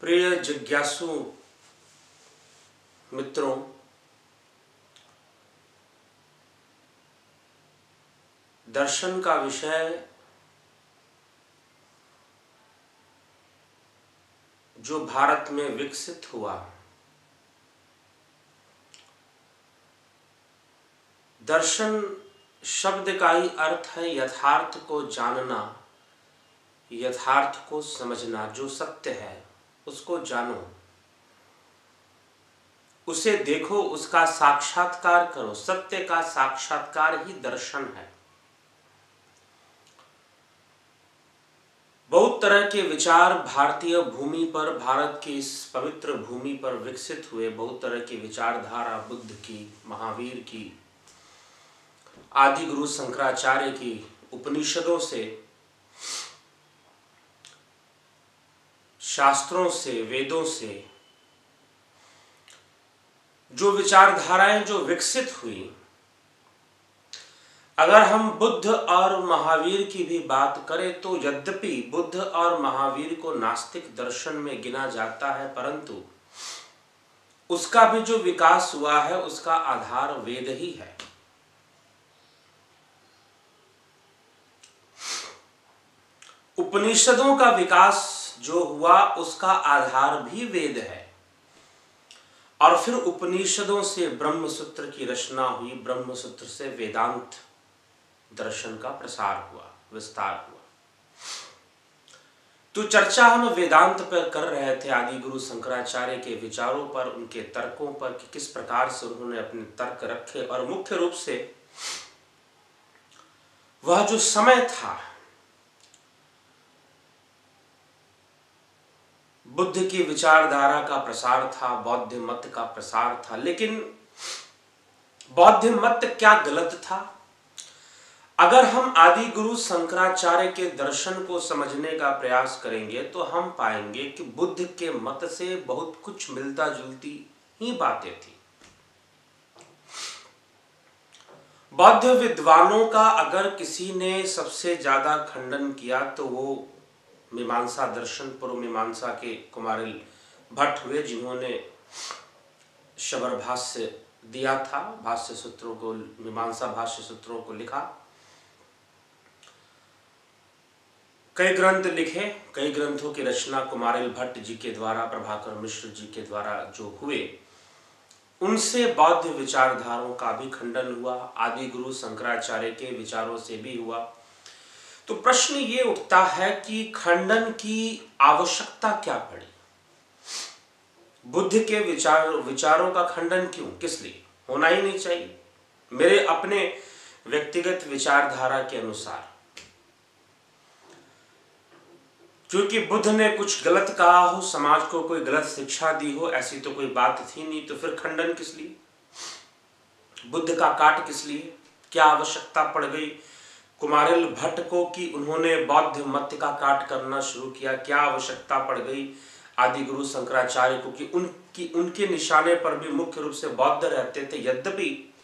प्रिय जिज्ञासु मित्रों, दर्शन का विषय जो भारत में विकसित हुआ, दर्शन शब्द का ही अर्थ है यथार्थ को जानना, यथार्थ को समझना, जो सत्य है। उसको जानो। उसे देखो, उसका साक्षात्कार करो। सत्य का साक्षात्कार ही दर्शन है। बहुत तरह के विचार भारतीय भूमि पर, भारत की इस पवित्र भूमि पर विकसित हुए। बहुत तरह की विचारधारा, बुद्ध की, महावीर की आदि गुरु शंकराचार्य की उपनिषदों से शास्त्रों से, वेदों से। जो विचारधाराएँ जो विकसित हुई, अगर हम बुद्ध और महावीर की भी बात करें तो यद्यपि बुद्ध और महावीर को नास्तिक दर्शन में गिना जाता है, परंतु उसका भी जो विकास हुआ है, उसका आधार वेद ही है। उपनिषदों का विकास जो हुआ उसका आधार भी वेद है। और फिर उपनिषदों से ब्रह्म सूत्र की रचना हुई ब्रह्म सूत्र से वेदांत दर्शन का प्रसार हुआ, विस्तार हुआ। तो चर्चा हम वेदांत पर कर रहे थे आदि गुरु शंकराचार्य के विचारों पर, उनके तर्कों पर, कि किस प्रकार से उन्होंने अपने तर्क रखे। और मुख्य रूप से वह जो समय था बुद्ध की विचारधारा का प्रसार था, बौद्ध मत का प्रसार था, लेकिन बौद्ध मत क्या गलत था? अगर हम आदि गुरु शंकराचार्य के दर्शन को समझने का प्रयास करेंगे तो हम पाएँगे कि बुद्ध के मत से बहुत कुछ मिलता जुलती ही बातें थी। बौद्ध विद्वानों का अगर किसी ने सबसे ज़्यादा खंडन किया तो वो मीमांसा दर्शन पूर्व मीमांसा के कुमारिल भट्ट हुए, जिन्होंने शबर भाष्य दिया था, भाष्य सूत्रों को, मीमांसा भाष्य सूत्रों को लिखा। कई ग्रंथ लिखे, कई ग्रंथों की रचना कुमारिल भट्ट जी के द्वारा, प्रभाकर मिश्र जी के द्वारा जो हुए। उनसे बौद्ध विचारधारों का भी खंडन हुआ आदि गुरु शंकराचार्य के विचारों से भी हुआ। तो प्रश्न ये उठता है कि खंडन की आवश्यकता क्या पड़ी? बुद्ध के विचार, विचारों का खंडन क्यों? किस लिए? होना ही नहीं चाहिए। मेरे अपने व्यक्तिगत विचारधारा के अनुसार। क्योंकि बुद्ध ने कुछ गलत कहा हो, समाज को कोई गलत शिक्षा दी हो, ऐसी तो कोई बात थी नहीं तो फिर खंडन किस लिए? बुद्ध का काट किस लिए? क्या आवश्यकता पड़ गई? कुमारिल भट्ट को कि उन्होंने बौद्ध मत का काट करना शुरू किया, क्या आवश्यकता पड़ गई? आदि गुरु शंकराचार्य को कि उनकी उनके निशाने पर भी मुख्य रूप से बौद्ध रहते थे। यद्यपि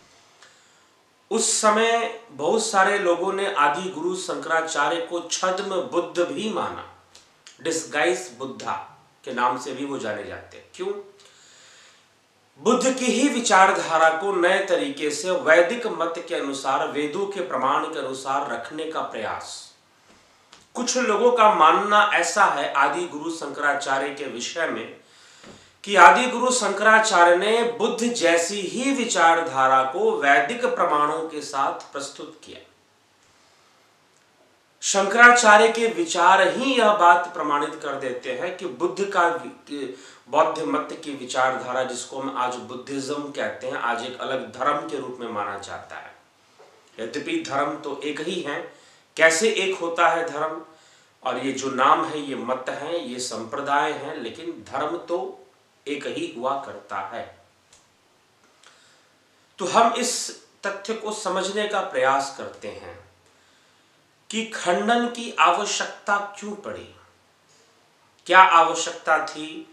उस समय बहुत सारे लोगों ने आदि गुरु शंकराचार्य को छद्म बुद्ध भी माना। डिस्गाइस बुद्धा के नाम से भी वो जाने जाते। क्यों? बुद्ध की ही विचारधारा को नए तरीके से वैदिक मत के अनुसार, वेदों के प्रमाण के अनुसार रखने का प्रयास। कुछ लोगों का मानना ऐसा है, आदि गुरु शंकराचार्य के विषय में, कि आदि गुरु शंकराचार्य ने बुद्ध जैसी ही विचारधारा को वैदिक प्रमाणों के साथ प्रस्तुत किया। शंकराचार्य के विचार ही यह बात प्रमाणित कर देते हैं कि बुद्ध का बौद्ध मत की विचारधारा जिसको हम आज बुद्धिज्म कहते हैं, आज एक अलग धर्म के रूप में माना जाता है। यद्यपि धर्म तो एक ही है, कैसे एक होता है धर्म? और ये जो नाम है, ये मत है, ये संप्रदाय है, लेकिन धर्म तो एक ही हुआ करता है। तो हम इस तथ्य को समझने का प्रयास करते हैं कि खंडन की आवश्यकता क्यों पड़ी? क्या आवश्यकता थी?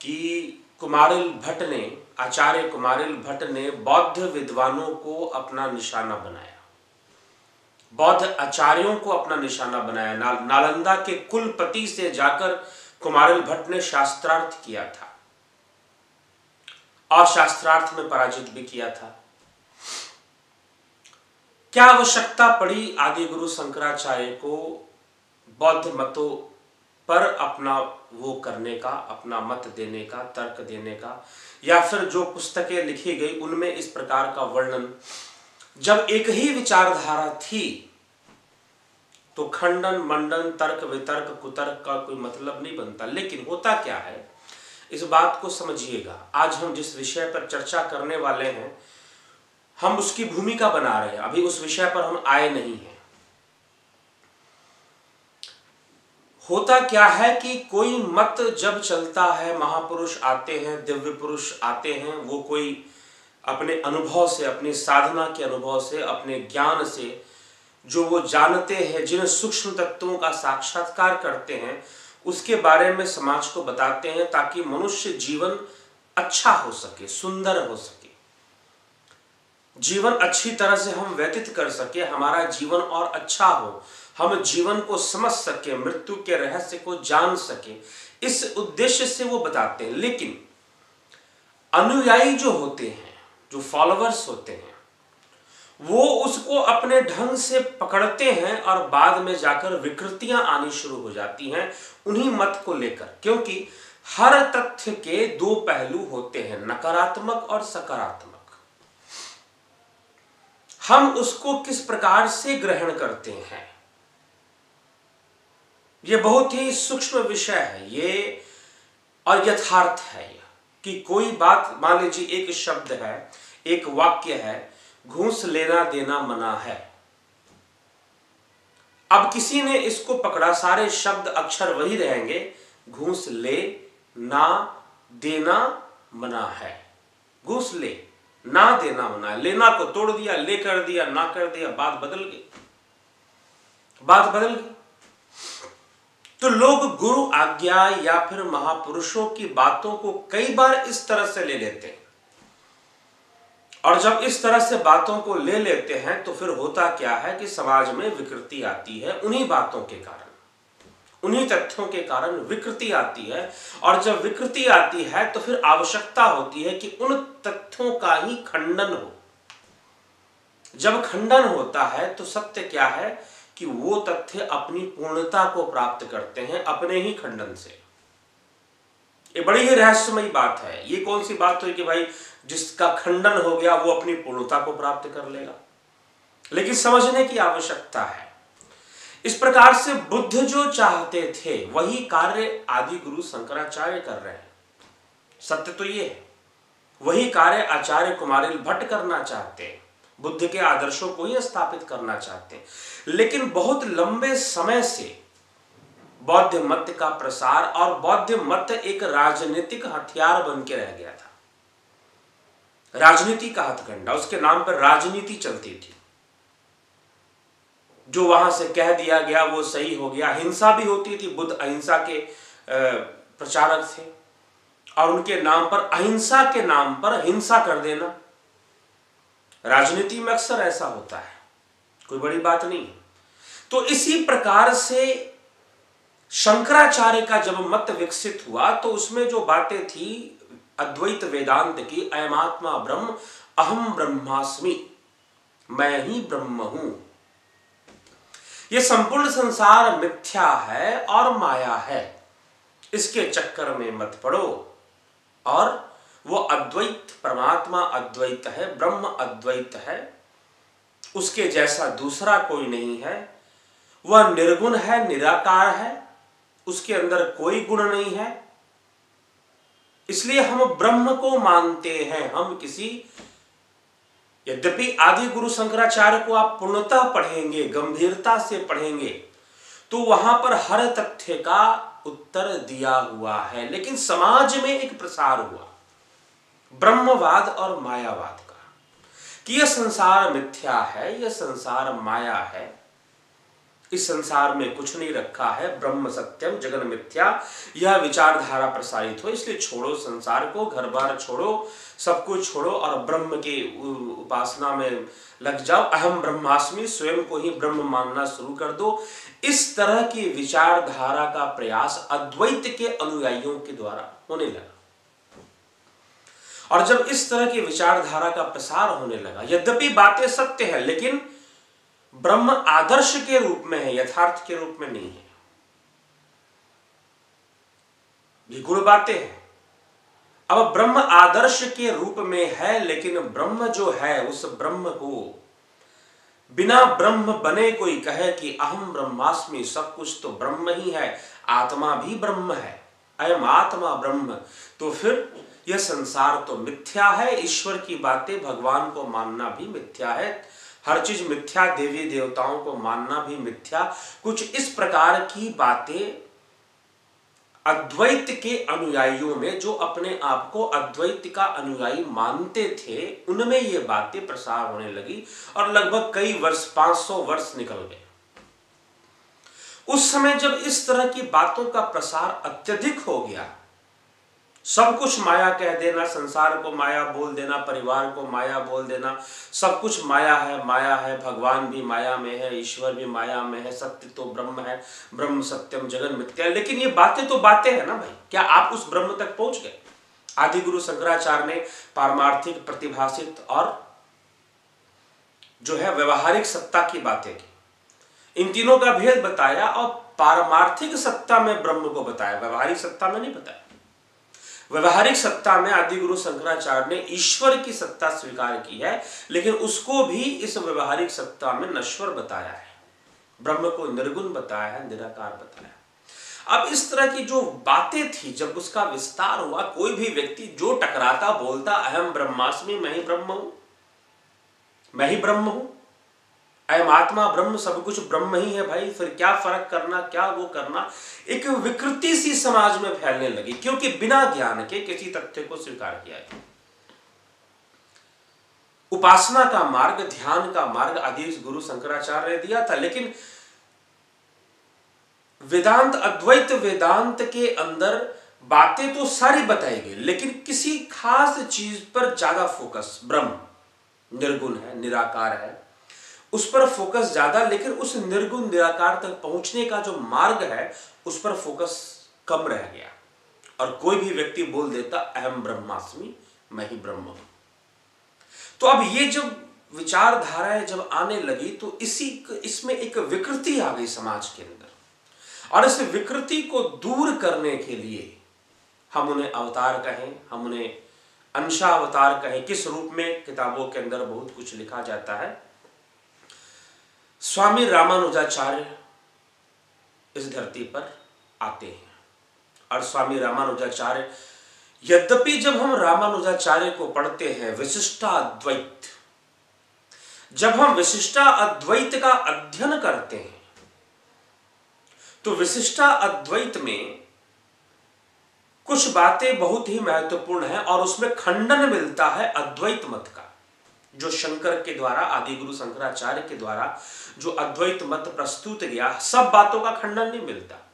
कि कुमारिल भट्ट ने आचार्य कुमारिल भट्ट ने बौद्ध विद्वानों को अपना निशाना बनाया। बौद्ध आचार्यों को अपना निशाना बनाया। ना, नालंदा के कुलपति से जाकर कुमारिल भट्ट ने शास्त्रार्थ किया था। और शास्त्रार्थ में पराजित भी किया था। क्या आवश्यकता पड़ी आदि गुरु शंकराचार्य को बौद्ध मतों पर अपना वो करने का, अपना मत देने का, तर्क देने का, या फिर जो पुस्तकें लिखी गई उनमें इस प्रकार का वर्णन। जब एक ही विचारधारा थी तो खंडन, मंडन, तर्क, वितर्क, कुतर्क का कोई मतलब नहीं बनता। लेकिन होता क्या है, इस बात को समझिएगा। आज हम जिस विषय पर चर्चा करने वाले हैं, हम उसकी भूमिका बना रहे हैं। अभी उस विषय पर हम आए नहीं हैं। होता क्या है कि कोई मत जब चलता है, महापुरुष आते हैं, दिव्य पुरुष आते हैं, वो कोई अपने अनुभव से, अपनी साधना के अनुभव से, अपने ज्ञान से जो वो जानते हैं जिन सूक्ष्म तत्वों का साक्षात्कार करते हैं, उसके बारे में समाज को बताते हैं ताकि मनुष्य जीवन अच्छा हो सके, सुंदर हो सके। जीवन अच्छी तरह से हम व्यतीत कर सके, हमारा जीवन और अच्छा हो। हम जीवन को समझ सके, मृत्यु के रहस्य को जान सके, इस उद्देश्य से वो बताते हैं। लेकिन अनुयायी जो होते हैं, जो फॉलोअर्स होते हैं, वो उसको अपने ढंग से पकड़ते हैं और बाद में जाकर विकृतियाँ आनी शुरू हो जाती हैं उन्हीं मत को लेकर। क्योंकि हर तथ्य के दो पहलू होते हैं, नकारात्मक और सकारात्मक। हम उसको किस प्रकार से ग्रहण करते हैं? यह बहुत ही सूक्ष्म विषय है, ये और यथार्थ है कि कोई बात, मान लीजिए, एक शब्द है, एक वाक्य है, घूस लेना देना मना है। अब किसी ने इसको पकड़ा, सारे शब्द अक्षर वही रहेंगे, घूस ले, ना देना मना है। घूस ले, ना देना मना है। लेना को तोड़ दिया, ले कर दिया, ना कर दिया, बात बदल गई। बात बदल गई। तो लोग गुरु आज्ञा या फिर महापुरुषों की बातों को कई बार इस तरह से ले लेते हैं। और जब इस तरह से बातों को ले लेते हैं तो फिर होता क्या है कि समाज में विकृति आती है उन्हीं बातों के कारण। उन्हीं तथ्यों के कारण विकृति आती है। और जब विकृति आती है तो फिर आवश्यकता होती है कि उन तथ्यों का ही खंडन हो। जब खंडन होता है तो सत्य क्या है? कि वो तथ्य अपनी पूर्णता को प्राप्त करते हैं अपने ही खंडन से। ये बड़ी ही रहस्यमयी बात है। ये कौन सी बात हुई कि भाई जिसका खंडन हो गया, वो अपनी पूर्णता को प्राप्त कर लेगा? लेकिन समझने की आवश्यकता है। इस प्रकार से बुद्ध जो चाहते थे, वही कार्य आदि गुरु शंकराचार्य कर रहे हैं। सत्य तो ये है। वही कार्य आचार्य कुमारिल भट्ट करना चाहते हैं। बुद्ध के आदर्शों को ही स्थापित करना चाहते हैं। लेकिन बहुत लंबे समय से बौद्ध मत का प्रसार और बौद्ध मत एक राजनीतिक हथियार बन के रह गया था। राजनीति का हथकंडा, उसके नाम पर राजनीति चलती थी। जो वहाँ से कह दिया गया, वो सही हो गया। हिंसा भी होती थी, बुद्ध अहिंसा के प्रचारक थे। और उनके नाम पर, अहिंसा के नाम पर हिंसा कर देना। राजनीति में अक्सर ऐसा होता है। कोई बड़ी बात नहीं। तो इसी प्रकार से शंकराचार्य का जब मत विकसित हुआ तो उसमें जो बातें थी, अद्वैत वेदांत की अयमात्मा ब्रह्म, अहम ब्रह्मास्मि, मैं ही ब्रह्म हूँ। यह संपूर्ण संसार मिथ्या है और माया है। इसके चक्कर में मत पड़ो। और वो अद्वैत, परमात्मा अद्वैत है, ब्रह्म अद्वैत है, उसके जैसा दूसरा कोई नहीं है। वह निर्गुण है, निराकार है, उसके अंदर कोई गुण नहीं है। इसलिए हम ब्रह्म को मानते हैं। हम किसी, यद्यपि आदि गुरु शंकराचार्य को आप पूर्णतः पढ़ेंगे, गंभीरता से पढ़ेंगे तो वहाँ पर हर तथ्य का उत्तर दिया हुआ है। लेकिन समाज में एक प्रसार हुआ। ब्रह्मवाद और मायावाद का। कि यह संसार मिथ्या है, यह संसार माया है, इस संसार में कुछ नहीं रखा है, ब्रह्म सत्यम, जगन मिथ्या, यह विचारधारा प्रसारित हो, इसलिए छोड़ो संसार को, घर बार छोड़ो, सब कुछ छोड़ो और ब्रह्म के उपासना में लग जाओ। अहम ब्रह्मास्मि, स्वयं को ही ब्रह्म मानना शुरू कर दो। इस तरह की विचारधारा का प्रयास अद्वैत के अनुयायियों के द्वारा होने लगा। और जब इस तरह की विचारधारा का प्रसार होने लगा, यद्यपि बातें सत्य है, लेकिन ब्रह्म आदर्श के रूप में है, यथार्थ के रूप में नहीं है। ये गुण बातें हैं। अब ब्रह्म आदर्श के रूप में है, लेकिन ब्रह्म जो है, उस ब्रह्म को बिना ब्रह्म बने कोई कहे कि अहम ब्रह्मास्मि, सब कुछ तो ब्रह्म ही है, आत्मा भी ब्रह्म है, अयम आत्मा ब्रह्म। तो फिर यह संसार तो मिथ्या है, ईश्वर की बातें भगवान को मानना भी मिथ्या है। हर चीज़ मिथ्या, देवी देवताओं को मानना भी मिथ्या। कुछ इस प्रकार की बातें अद्वैत के अनुयायियों में, जो अपने आप को अद्वैत का अनुयायी मानते थे, उनमें ये बातें प्रसार होने लगी और लगभग कई वर्ष 500 वर्ष निकल गए। उस समय जब इस तरह की बातों का प्रसार अत्यधिक हो गया सब कुछ माया कह देना, संसार को माया बोल देना, परिवार को माया बोल देना, सब कुछ माया है माया है, भगवान भी माया में है, ईश्वर भी माया में है, सत्य तो ब्रह्म है, ब्रह्म सत्यम जगन मिथ्या लेकिन ये बातें तो बातें हैं ना भाई, क्या आप उस ब्रह्म तक पहुँच गए? आदि गुरु शंकराचार्य ने पारमार्थिक, प्रतिभाषित और जो है व्यवहारिक सत्ता की बातें की। इन तीनों का भेद बताया और पारमार्थिक सत्ता में ब्रह्म को बताया, व्यवहारिक सत्ता में नहीं बताया। व्यवहारिक सत्ता में आदि गुरु शंकराचार्य ने ईश्वर की सत्ता स्वीकार की है, लेकिन उसको भी इस व्यवहारिक सत्ता में नश्वर बताया है। ब्रह्म को निर्गुण बताया है, निराकार बताया अब इस तरह की जो बातें थी, जब उसका विस्तार हुआ, कोई भी व्यक्ति जो टकराता, बोलता, अहम ब्रह्मास्मि, मैं ही ब्रह्म हूँ। मैं ही ब्रह्म हूँ। अयम आत्मा ब्रह्म, सब कुछ ब्रह्म ही है भाई। फिर क्या फ़र्क करना, क्या वो करना? एक विकृति सी समाज में फैलने लगी, क्योंकि बिना ज्ञान के किसी तथ्य को स्वीकार किया है। उपासना का मार्ग, ध्यान का मार्ग आदि गुरु शंकराचार्य ने दिया था, लेकिन वेदांत, अद्वैत वेदांत के अंदर बातें तो सारी बताई गई, लेकिन किसी खास चीज़ पर ज़्यादा फोकस ब्रह्म। निर्गुण है, निराकार है उस पर फोकस ज़्यादा, लेकिन उस निर्गुण निराकार तक पहुँचने का जो मार्ग है, उस पर फोकस कम रह गया। और कोई भी व्यक्ति बोल देता, अहम ब्रह्मास्मि, मैं ही ब्रह्म हूँ। तो अब ये जब विचारधाराएँ जब आने लगी तो इसी इसमें एक विकृति आ गई समाज के अंदर। और इस विकृति को दूर करने के लिए हम उन्हें अवतार कहें, हम उन्हें अंशावतार कहें। किस रूप में? किताबों के अंदर बहुत कुछ लिखा जाता है। स्वामी रामानुजाचार्य इस धरती पर आते हैं। और स्वामी रामानुजाचार्य, यद्यपि जब हम रामानुजाचार्य को पढ़ते हैं विशिष्टा अद्वैत जब हम विशिष्टा अद्वैत का अध्ययन करते हैं तो विशिष्टा अद्वैत में कुछ बातें बहुत ही महत्वपूर्ण हैं और उसमें खंडन मिलता है अद्वैत मत का। जो शंकर के द्वारा, आदि गुरु शंकराचार्य के द्वारा जो अद्वैत मत प्रस्तुत गया, सब बातों का खंडन नहीं मिलता।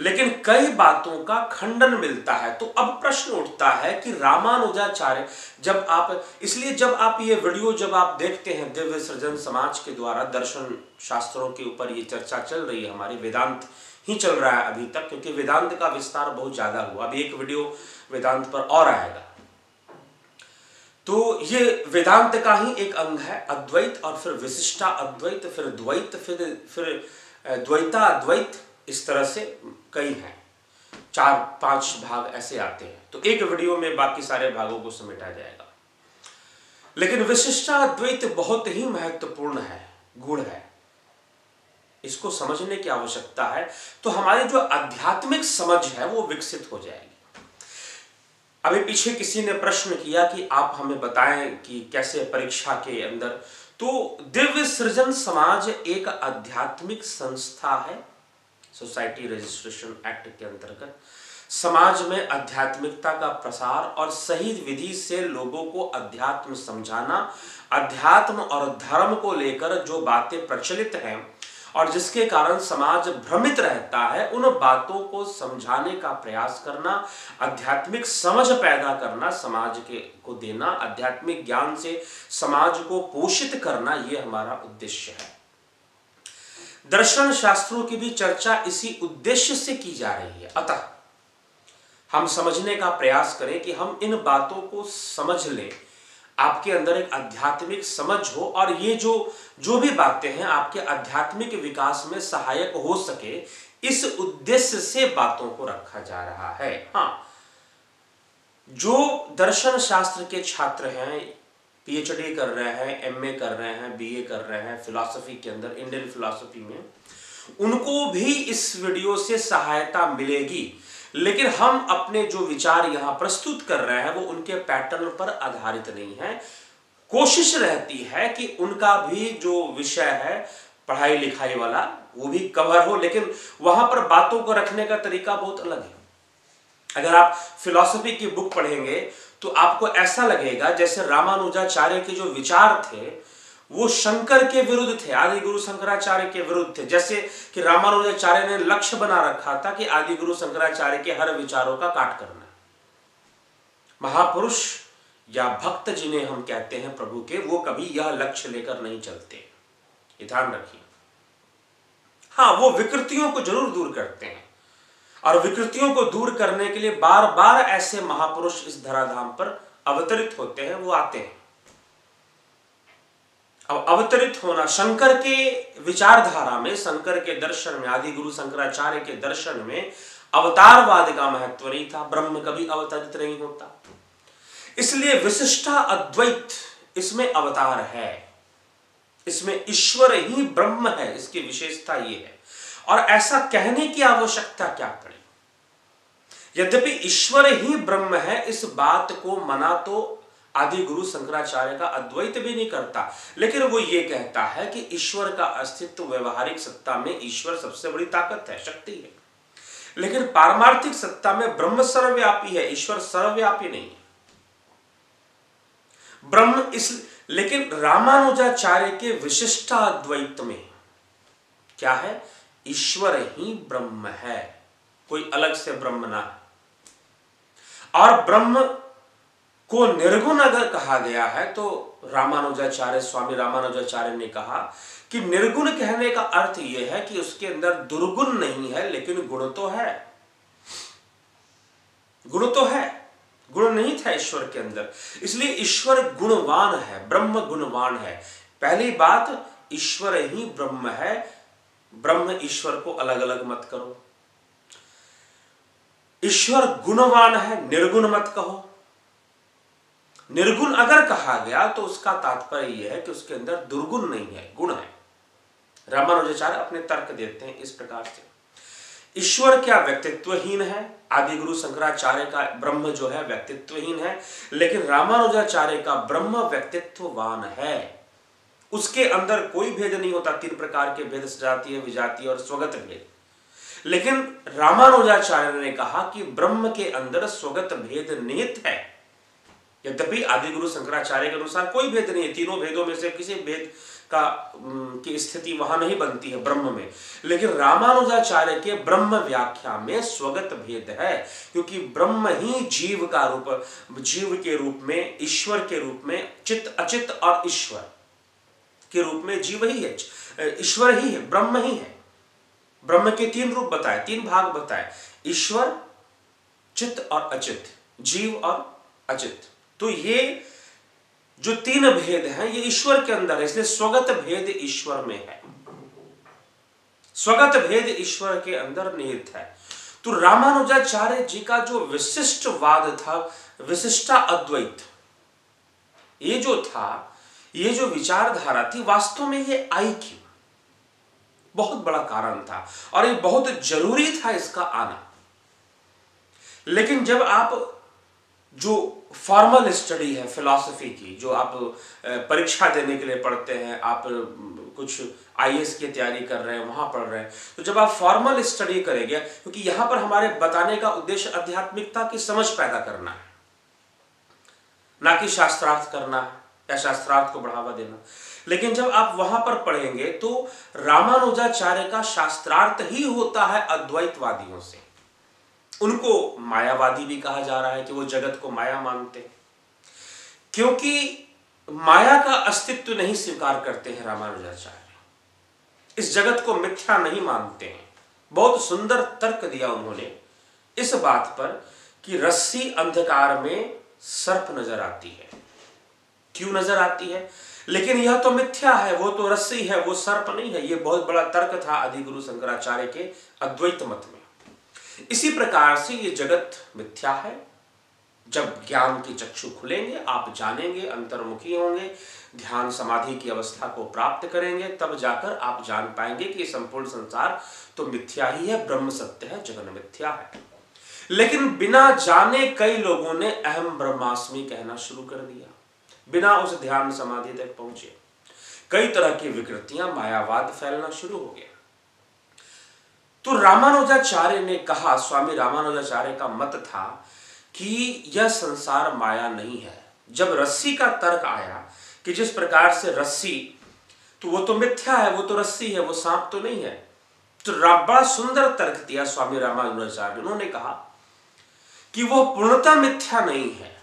लेकिन कई बातों का खंडन मिलता है। तो अब प्रश्न उठता है कि रामानुजाचार्य, जब आप, इसलिए जब आप ये वीडियो जब आप देखते हैं दिव्य सृजन समाज के द्वारा, दर्शन शास्त्रों के ऊपर ये चर्चा चल रही है, हमारी वेदांत ही चल रहा है अभी तक, क्योंकि वेदांत का विस्तार बहुत ज़्यादा हुआ। अभी एक वीडियो वेदांत पर और आएगा। तो ये वेदांत का ही एक अंग है, अद्वैत और फिर विशिष्टा अद्वैत, फिर द्वैत, फिर फिर द्वैता अद्वैत इस तरह से कई हैं। चार, पाँच भाग ऐसे आते हैं। तो एक वीडियो में बाकी सारे भागों को समेटा जाएगा। लेकिन विशिष्टा अद्वैत बहुत ही महत्वपूर्ण है, गुण है। इसको समझने की आवश्यकता है। तो हमारी जो आध्यात्मिक समझ है, वो विकसित हो जाएगी। अभी पीछे किसी ने प्रश्न किया कि आप हमें बताएँ कि कैसे परीक्षा के अंदर। तो दिव्य सृजन समाज एक आध्यात्मिक संस्था है, सोसाइटी रजिस्ट्रेशन एक्ट के अंतर्गत। समाज में आध्यात्मिकता का प्रसार और सही विधि से लोगों को अध्यात्म समझाना, अध्यात्म और धर्म को लेकर जो बातें प्रचलित हैं और जिसके कारण समाज भ्रमित रहता है, उन बातों को समझाने का प्रयास करना, आध्यात्मिक समझ पैदा करना, समाज के को देना, आध्यात्मिक ज्ञान से समाज को पोषित करना यह हमारा उद्देश्य है। दर्शन शास्त्रों की भी चर्चा इसी उद्देश्य से की जा रही है। अतः हम समझने का प्रयास करें कि हम इन बातों को समझ लें आपके अंदर एक आध्यात्मिक समझ हो और ये जो जो भी बातें हैं आपके आध्यात्मिक विकास में सहायक हो सके, इस उद्देश्य से बातों को रखा जा रहा है। हाँ। जो दर्शन शास्त्र के छात्र हैं पीएचडी कर रहे हैं एमए कर रहे हैं बीए कर रहे हैं फिलॉसफी के अंदर इंडियन फिलॉसफी में, उनको भी इस वीडियो से सहायता मिलेगी। लेकिन हम अपने जो विचार यहाँ प्रस्तुत कर रहे हैं, वो उनके पैटर्न पर आधारित नहीं है। कोशिश रहती है कि उनका भी जो विषय है, पढ़ाई लिखाई वाला, वो भी कवर हो, लेकिन वहाँ पर बातों को रखने का तरीका बहुत अलग है। अगर आप फिलॉसफी की बुक पढ़ेंगे तो आपको ऐसा लगेगा जैसे रामानुजाचार्य के जो विचार थे वो शंकर के विरुद्ध थे, आदि गुरु शंकराचार्य के विरुद्ध थे। जैसे कि रामानुजाचार्य ने लक्ष्य बना रखा था कि आदि गुरु शंकराचार्य के हर विचारों का काट करना महापुरुष या भक्त जिन्हें हम कहते हैं प्रभु के, वो कभी यह लक्ष्य लेकर नहीं चलते। ध्यान रखिए। हाँ वो विकृतियों को ज़रूर दूर करते हैं। और विकृतियों को दूर करने के लिए बार बार ऐसे महापुरुष इस धराधाम पर अवतरित होते हैं, वो आते हैं। अब अवतरित होना, शंकर के विचारधारा में, शंकर के दर्शन में, आदि गुरु शंकराचार्य के दर्शन में अवतारवाद का महत्व नहीं था, ब्रह्म कभी अवतरित नहीं होता। इसलिए विशिष्टा अद्वैत इसमें अवतार है। इसमें ईश्वर ही ब्रह्म है, इसकी विशेषता ये है। और ऐसा कहने की आवश्यकता क्या पड़ी? यद्यपि ईश्वर ही ब्रह्म है, इस बात को मना तो आदि गुरु शंकराचार्य का अद्वैत भी नहीं करता। लेकिन वो ये कहता है कि ईश्वर का अस्तित्व व्यवहारिक सत्ता में ईश्वर सबसे बड़ी ताकत है, शक्ति है। लेकिन पारमार्थिक सत्ता में ब्रह्म सर्वव्यापी है, ईश्वर सर्वव्यापी नहीं है। ब्रह्म इस, लेकिन रामानुजाचार्य के विशिष्टा अद्वैत में क्या है? ईश्वर ही ब्रह्म है। कोई अलग से ब्रह्म ना और ब्रह्म को निर्गुण अगर कहा गया है तो रामानुजाचार्य, स्वामी रामानुजाचार्य ने कहा कि निर्गुण कहने का अर्थ यह है कि उसके अंदर दुर्गुण नहीं है, लेकिन गुण तो है। गुण तो है। गुण नहीं था ईश्वर के अंदर। इसलिए ईश्वर गुणवान है, ब्रह्म गुणवान है। पहली बात, ईश्वर ही ब्रह्म है। ब्रह्म ईश्वर को अलग अलग मत करो। ईश्वर गुणवान है, निर्गुण मत कहो। निर्गुण अगर कहा गया तो उसका तात्पर्य यह है कि उसके अंदर दुर्गुण नहीं है, गुण है। रामानुजाचार्य अपने तर्क देते हैं इस प्रकार से। ईश्वर क्या व्यक्तित्वहीन है? आदि गुरु शंकराचार्य का ब्रह्म जो है, व्यक्तित्वहीन है, लेकिन रामानुजाचार्य का ब्रह्म व्यक्तित्ववान है। उसके अंदर कोई भेद नहीं होता, तीन प्रकार के भेद, सजातीय, विजातीय और स्वगत भेद। लेकिन रामानुजाचार्य ने कहा कि ब्रह्म के अंदर स्वगत भेद निहित है। यद्यपि आदि गुरु शंकराचार्य के अनुसार कोई भेद नहीं है। तीनों भेदों में से किसी भेद का की स्थिति वहाँ नहीं बनती है ब्रह्म में। लेकिन रामानुजाचार्य के ब्रह्म व्याख्या में स्वगत भेद है, क्योंकि ब्रह्म ही जीव का रूप, जीव के रूप में, ईश्वर के रूप में चित्त अचित और ईश्वर के रूप में जीव ही है, ईश्वर ही है, ब्रह्म ही है। ब्रह्म के तीन रूप बताए, तीन भाग बताए, ईश्वर, चित्त और अचित जीव और अचित तो ये जो तीन भेद हैं, ये ईश्वर के अंदर है, इसलिए स्वगत भेद ईश्वर में है। स्वगत भेद ईश्वर के अंदर निहित है। तो रामानुजाचार्य जी का जो विशिष्ट वाद था, विशिष्टा अद्वैत, ये जो था, ये जो विचारधारा थी, वास्तव में ये आई क्यों? बहुत बड़ा कारण था और ये बहुत ज़रूरी था इसका आना। लेकिन जब आप जो फॉर्मल स्टडी है फिलॉसफी की, जो आप परीक्षा देने के लिए पढ़ते हैं, आप कुछ आईएएस की तैयारी कर रहे हैं, वहाँ पढ़ रहे हैं। तो जब आप फॉर्मल स्टडी करेंगे, क्योंकि यहाँ पर हमारे बताने का उद्देश्य आध्यात्मिकता की समझ पैदा करना है ना कि शास्त्रार्थ करना या शास्त्रार्थ को बढ़ावा देना। लेकिन जब आप वहाँ पर पढ़ेंगे तो रामानुजाचार्य का शास्त्रार्थ ही होता है अद्वैतवादियों से। उनको मायावादी भी कहा जा रहा है कि वो जगत को माया मानते हैं। क्योंकि माया का अस्तित्व नहीं स्वीकार करते हैं रामानुजाचार्य। इस जगत को मिथ्या नहीं मानते हैं। बहुत सुंदर तर्क दिया उन्होंने इस बात पर कि रस्सी अंधकार में सर्प नज़र आती है। क्यों नज़र आती है? लेकिन यह तो मिथ्या है, वो तो रस्सी है, वो सर्प नहीं है। ये बहुत बड़ा तर्क था आदि गुरु शंकराचार्य के अद्वैत मत में। इसी प्रकार से ये जगत मिथ्या है। जब ज्ञान के चक्षु खुलेंगे, आप जानेंगे, अंतर्मुखी होंगे, ध्यान समाधि की अवस्था को प्राप्त करेंगे, तब जाकर आप जान पाएँगे कि संपूर्ण संसार तो मिथ्या ही है, ब्रह्म सत्य है, जगन मिथ्या है। लेकिन बिना जाने कई लोगों ने अहम ब्रह्मास्मि कहना शुरू कर दिया। बिना उस ध्यान समाधि तक पहुँचे। कई तरह की विकृतियाँ, मायावाद फैलना शुरू हो गया। तो रामानुजाचार्य ने कहा, स्वामी रामानुजाचार्य का मत था कि यह संसार माया नहीं है। जब रस्सी का तर्क आया कि जिस प्रकार से रस्सी तो वो तो मिथ्या है, वो तो रस्सी है, वो सांप तो नहीं है। तो बड़ा सुंदर तर्क दिया स्वामी रामानुजाचार्य उन्होंने कहा कि वो पूर्णता मिथ्या नहीं है।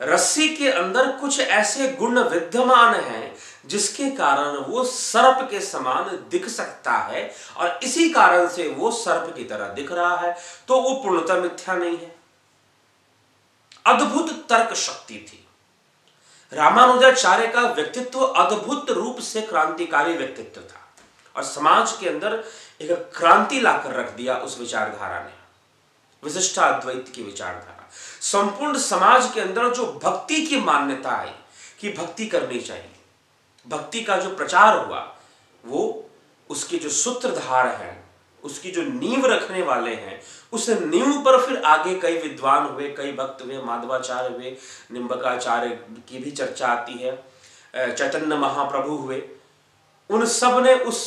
रस्सी के अंदर कुछ ऐसे गुण विद्यमान हैं, जिसके कारण वो सर्प के समान दिख सकता है और इसी कारण से वो सर्प की तरह दिख रहा है तो वो पूर्णतः मिथ्या नहीं है। अद्भुत तर्क शक्ति थी। रामानुजाचार्य का व्यक्तित्व अद्भुत रूप से क्रांतिकारी व्यक्तित्व था और समाज के अंदर एक क्रांति लाकर रख दिया उस विचारधारा ने विशिष्टा अद्वैत की विचारधारा। संपूर्ण समाज के अंदर जो भक्ति की मान्यता आई कि भक्ति करनी चाहिए। भक्ति का जो प्रचार हुआ, वो उसके जो सूत्रधार हैं, उसकी जो नींव रखने वाले हैं, उस नींव पर फिर आगे कई विद्वान हुए, कई भक्त हुए, माधवाचार्य हुए निम्बकाचार्य की भी चर्चा आती है चैतन्य महाप्रभु हुए। उन सबने उस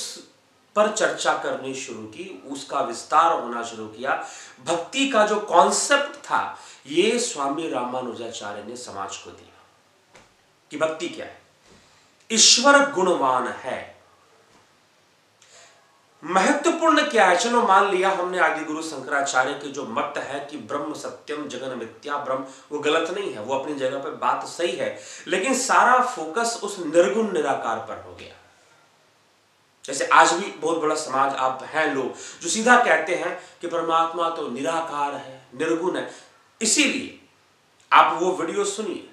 पर चर्चा करनी शुरू की, उसका विस्तार होना शुरू किया। भक्ति का जो कॉन्सेप्ट था, ये स्वामी रामानुजाचार्य ने समाज को दिया। कि भक्ति क्या है? ईश्वर गुणवान है। महत्वपूर्ण क्या है? चलो मान लिया हमने आदि गुरु शंकराचार्य के जो मत है कि ब्रह्म सत्यम, जगन मिथ्या, ब्रह्म, वो गलत नहीं है, वो अपनी जगह पे बात सही है, लेकिन सारा फोकस उस निर्गुण निराकार पर हो गया। जैसे आज भी बहुत बड़ा समाज आप हैं लोग, जो सीधा कहते हैं कि परमात्मा तो निराकार है, निर्गुण है। इसीलिए आप वो वीडियो सुनिए,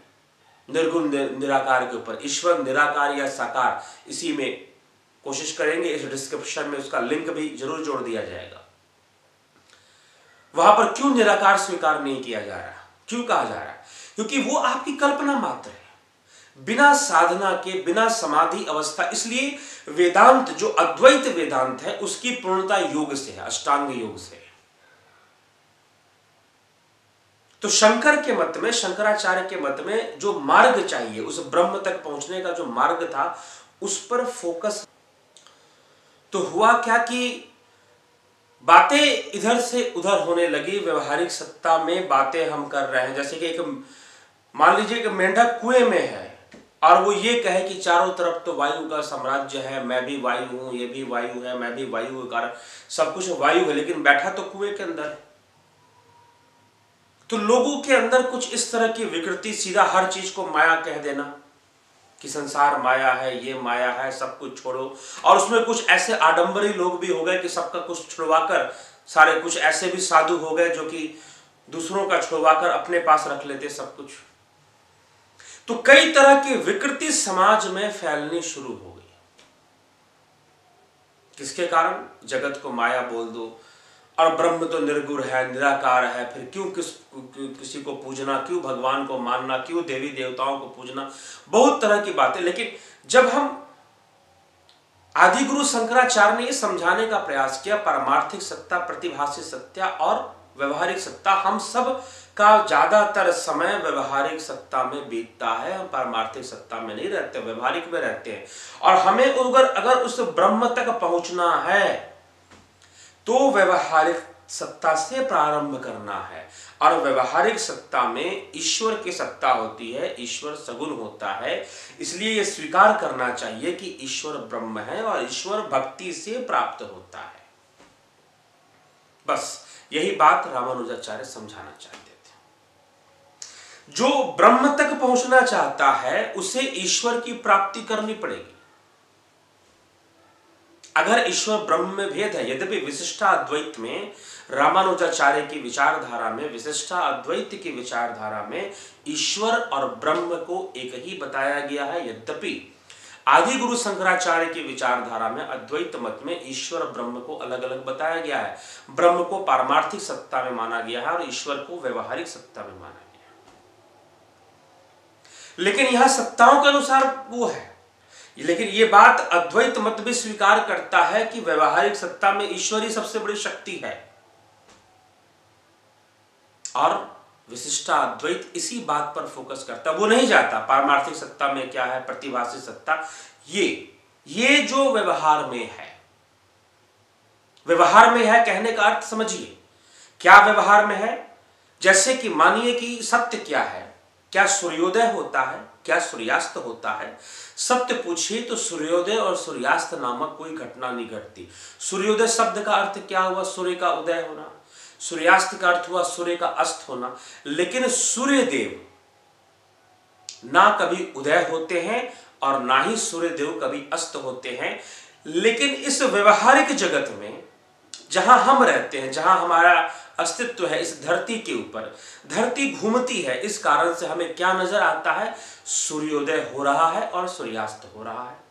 निर्गुण निराकार के ऊपर। ईश्वर निराकार या साकार, इसी में कोशिश करेंगे, इस डिस्क्रिप्शन में उसका लिंक भी ज़रूर जोड़ दिया जाएगा। वहाँ पर क्यों निराकार स्वीकार नहीं किया जा रहा? क्यों कहा जा रहा? है क्योंकि वो आपकी कल्पना मात्र है। बिना साधना के, बिना समाधि अवस्था, इसलिए वेदांत, जो अद्वैत वेदांत है, उसकी पूर्णता योग से है, अष्टांग योग से है। तो शंकर के मत में, शंकराचार्य के मत में जो मार्ग चाहिए, उस ब्रह्म तक पहुँचने का जो मार्ग था, उस पर फोकस। तो हुआ क्या कि बातें इधर से उधर होने लगी, व्यवहारिक सत्ता में बातें हम कर रहे हैं। जैसे कि एक, मान लीजिए कि मेंढक कुएँ में है और वो ये कहे कि चारों तरफ़ तो वायु का साम्राज्य है, मैं भी वायु हूँ, ये भी वायु है, मैं भी वायु कारण सब कुछ वायु है, लेकिन बैठा तो कुएँ के अंदर तो लोगों के अंदर कुछ इस तरह की विकृति, सीधा हर चीज़ को माया कह देना कि संसार माया है, ये माया है, सब कुछ छोड़ो। और उसमें कुछ ऐसे आडंबरी लोग भी हो गए कि सबका कुछ छुड़वाकर, सारे कुछ ऐसे भी साधु हो गए जो कि दूसरों का छुड़वाकर अपने पास रख लेते सब कुछ। तो कई तरह की विकृति समाज में फैलनी शुरू हो गई। किसके कारण? जगत को माया बोल दो, और ब्रह्म तो निर्गुण है, निराकार है, फिर क्यों किस क्यों किसी को पूजना, क्यों भगवान को मानना, क्यों देवी देवताओं को पूजना? बहुत तरह की बातें। लेकिन जब हम आदि गुरु शंकराचार्य ने समझाने का प्रयास किया, परमार्थिक सत्ता, प्रतिभाषी सत्या और व्यवहारिक सत्ता हम सब का ज़्यादातर समय व्यवहारिक सत्ता में बीतता है, हम पारमार्थिक सत्ता में नहीं रहते, व्यवहारिक में रहते हैं। और हमें अगर अगर उस ब्रह्म तक पहुँचना है तो व्यवहारिक सत्ता से प्रारंभ करना है। और व्यवहारिक सत्ता में ईश्वर की सत्ता होती है, ईश्वर सगुण होता है। इसलिए यह स्वीकार करना चाहिए कि ईश्वर ब्रह्म है और ईश्वर भक्ति से प्राप्त होता है। बस यही बात रामानुजाचार्य समझाना चाहते थे। जो ब्रह्म तक पहुँचना चाहता है, उसे ईश्वर की प्राप्ति करनी पड़ेगी। अगर ईश्वर ब्रह्म में भेद है, यद्यपि विशिष्टा अद्वैत में रामानुजाचार्य की विचारधारा में, विशिष्टा अद्वैत की विचारधारा में ईश्वर और ब्रह्म को एक ही बताया गया है, यद्यपि आदि गुरु शंकराचार्य की विचारधारा में अद्वैत मत में ईश्वर ब्रह्म को अलग अलग बताया गया है। ब्रह्म को पारमार्थिक सत्ता में माना गया है और ईश्वर को व्यवहारिक सत्ता में माना गया है। लेकिन यह सत्ताओं के अनुसार वो है। लेकिन ये बात अद्वैत मत भी स्वीकार करता है कि व्यवहारिक सत्ता में ईश्वर ही सबसे बड़ी शक्ति है। और विशिष्टा अद्वैत इसी बात पर फोकस करता, वो नहीं जाता, पारमार्थिक सत्ता में क्या है, प्रतिभाषी सत्ता, ये ये जो व्यवहार में है, व्यवहार में है कहने का अर्थ समझिए, क्या व्यवहार में है, जैसे कि मानिए कि सत्य क्या है, क्या सूर्योदय होता है, क्या सूर्यास्त होता है, सत्य पूछिए तो सूर्योदय और सूर्यास्त नामक कोई घटना नहीं घटती, सूर्योदय शब्द का अर्थ क्या हुआ, सूर्य का उदय होना सूर्यास्त का अर्थ हुआ सूर्य का अस्त होना। लेकिन सूर्य देव ना कभी उदय होते हैं और ना ही सूर्य देव कभी अस्त होते हैं। लेकिन इस व्यवहारिक जगत में, जहाँ हम रहते हैं, जहाँ हमारा अस्तित्व है इस धरती के ऊपर, धरती घूमती है, इस कारण से हमें क्या नज़र आता है? सूर्योदय हो रहा है और सूर्यास्त हो रहा है।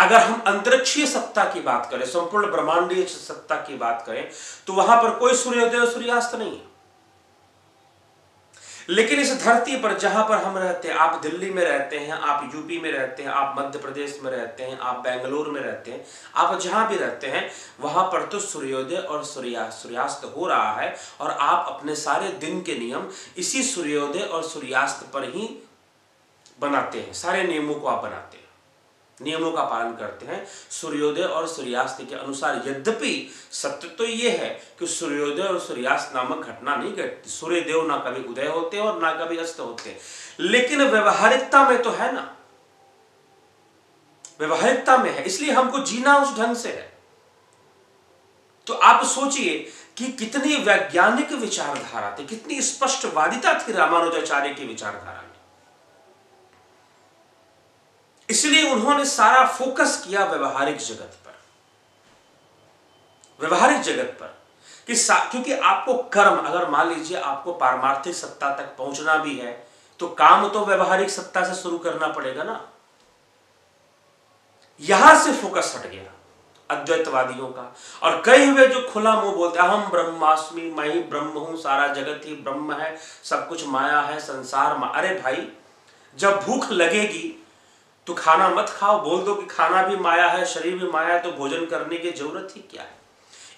अगर हम अंतरिक्षीय सत्ता की बात करें, संपूर्ण ब्रह्मांडीय सत्ता की बात करें तो वहाँ पर कोई सूर्योदय और सूर्यास्त नहीं है। लेकिन इस धरती पर जहाँ पर हम रहते हैं, आप दिल्ली में रहते हैं, आप यूपी में रहते हैं, आप मध्य प्रदेश में रहते हैं, आप बेंगलोर में रहते हैं, आप जहाँ भी रहते हैं, वहाँ पर तो सूर्योदय और सूर्यास्त सूर्यास्त हो रहा है और आप अपने सारे दिन के नियम इसी सूर्योदय और सूर्यास्त पर ही बनाते हैं, सारे नियमों को आप बनाते हैं। नियमों का पालन करते हैं। सूर्योदय और सूर्यास्त के अनुसार यद्यपि सत्य तो ये है कि सूर्योदय और सूर्यास्त नामक घटना नहीं घटती सूर्यदेव ना कभी उदय होते और ना कभी अस्त होते। लेकिन व्यवहारिकता में तो है ना। व्यवहारिकता में है, इसलिए हमको जीना उस ढंग से है। तो आप सोचिए कि कितनी वैज्ञानिक विचारधारा थी, कितनी स्पष्टवादिता थी रामानुजाचार्य की विचारधारा। इसलिए उन्होंने सारा फोकस किया व्यवहारिक जगत पर। व्यवहारिक जगत पर कि क्योंकि आपको कर्म, अगर मान लीजिए आपको पारमार्थिक सत्ता तक पहुँचना भी है तो काम तो व्यवहारिक सत्ता से शुरू करना पड़ेगा ना। यहाँ से फोकस हट गया अद्वैतवादियों का। और कई हुए जो खुला मुँह बोलते अहम ब्रह्मास्मि, मैं ही ब्रह्म हूँ, सारा जगत ही ब्रह्म है, सब कुछ माया है, संसार मा... अरे भाई, जब भूख लगेगी तो खाना मत खाओ, बोल दो कि खाना भी माया है, शरीर भी माया है तो भोजन करने की ज़रूरत ही क्या है?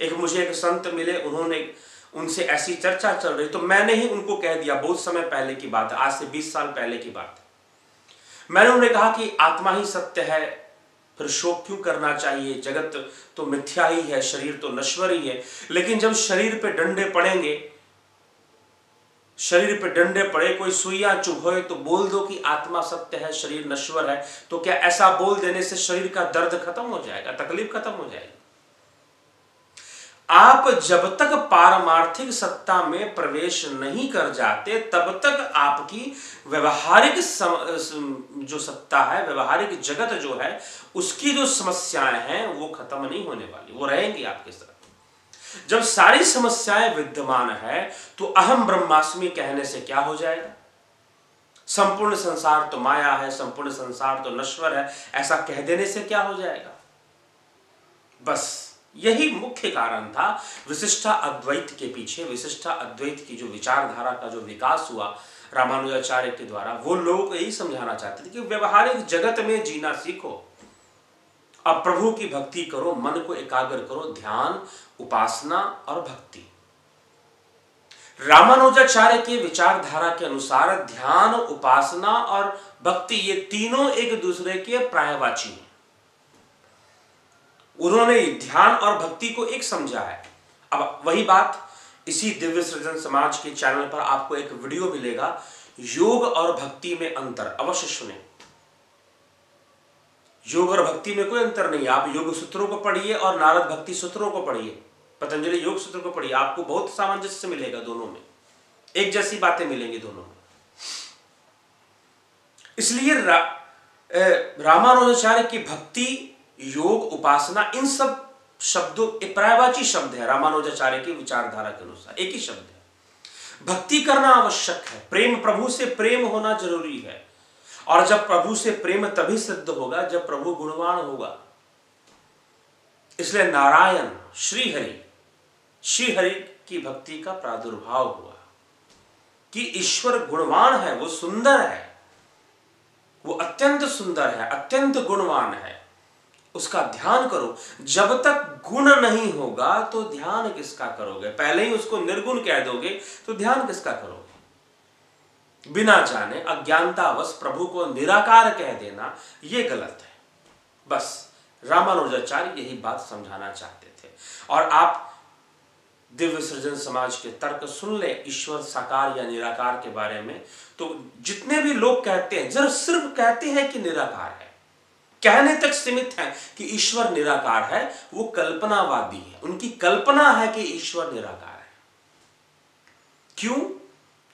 एक मुझे एक संत मिले, उन्होंने उनसे ऐसी चर्चा चल रही तो मैंने ही उनको कह दिया, बहुत समय पहले की बात है, आज से 20 साल पहले की बात है। मैंने उन्हें कहा कि आत्मा ही सत्य है, फिर शोक क्यों करना चाहिए? जगत तो मिथ्या ही है, शरीर तो नश्वर ही है। लेकिन जब शरीर पे डंडे पड़ेंगे शरीर पे डंडे पड़े, कोई सुइया चुभोए तो बोल दो कि आत्मा सत्य है, शरीर नश्वर है तो क्या ऐसा बोल देने से शरीर का दर्द खत्म हो जाएगा, तकलीफ़ खत्म हो जाएगी? आप जब तक पारमार्थिक सत्ता में प्रवेश नहीं कर जाते, तब तक आपकी व्यवहारिक जो सत्ता है, व्यवहारिक जगत जो है, उसकी जो समस्याएँ हैं, वो खत्म नहीं होने वाली, वो रहेंगी आपके साथ। जब सारी समस्याएँ विद्यमान है तो अहम ब्रह्मास्मि कहने से क्या हो जाएगा? संपूर्ण संसार तो माया है, संपूर्ण संसार तो नश्वर है, ऐसा कह देने से क्या हो जाएगा? बस, यही मुख्य कारण था विशिष्टा अद्वैत के पीछे, विशिष्टा अद्वैत की जो विचारधारा का जो विकास हुआ रामानुजाचार्य के द्वारा, वो लोगों को यही समझाना चाहते थे कि व्यवहारिक जगत में जीना सीखो। अब प्रभु की भक्ति करो, मन को एकाग्र करो, ध्यान उपासना और भक्ति। रामानुजाचार्य के विचारधारा के अनुसार ध्यान, उपासना और भक्ति ये तीनों एक दूसरे के प्रायवाची हैं। उन्होंने ध्यान और भक्ति को एक समझा है। अब वही बात इसी दिव्य सृजन समाज के चैनल पर आपको एक वीडियो मिलेगा, योग और भक्ति में अंतर, अवश्य सुने। योग और भक्ति में कोई अंतर नहीं, आप योग सूत्रों को पढ़िए और नारद भक्ति सूत्रों को पढ़िए। पतंजलि योग सूत्र को पढ़िए आपको बहुत सामंजस्य मिलेगा दोनों में। एक जैसी बातें मिलेंगी दोनों में। इसलिए रा, रामानुजाचार्य की भक्ति योग उपासना इन सब शब्दों प्रायवाची शब्द है रामानुजाचार्य की विचारधारा के अनुसार एक ही शब्द है। भक्ति करना आवश्यक है। प्रेम प्रभु से प्रेम होना ज़रूरी है। और जब प्रभु से प्रेम तभी सिद्ध होगा जब प्रभु गुणवान होगा। इसलिए नारायण श्री हरि श्री हरि की भक्ति का प्रादुर्भाव हुआ। कि ईश्वर गुणवान है, वो सुंदर है, वो अत्यंत सुंदर है, अत्यंत गुणवान है। उसका ध्यान करो, जब तक गुण नहीं होगा तो ध्यान किसका करोगे? पहले ही उसको निर्गुण कह दोगे तो ध्यान किसका करोगे? बिना जाने अज्ञानतावश प्रभु को निराकार कह देना यह गलत है। बस रामानुजाचार्य यही बात समझाना चाहते थे। और आप दिव्य सृजन समाज के तर्क सुन ले, ईश्वर साकार या निराकार के बारे में। तो जितने भी लोग कहते हैं, जरा सिर्फ़ कहते हैं कि निराकार है। कहने तक सीमित है कि ईश्वर निराकार है, वो कल्पनावादी है। उनकी कल्पना है कि ईश्वर निराकार है। क्यों?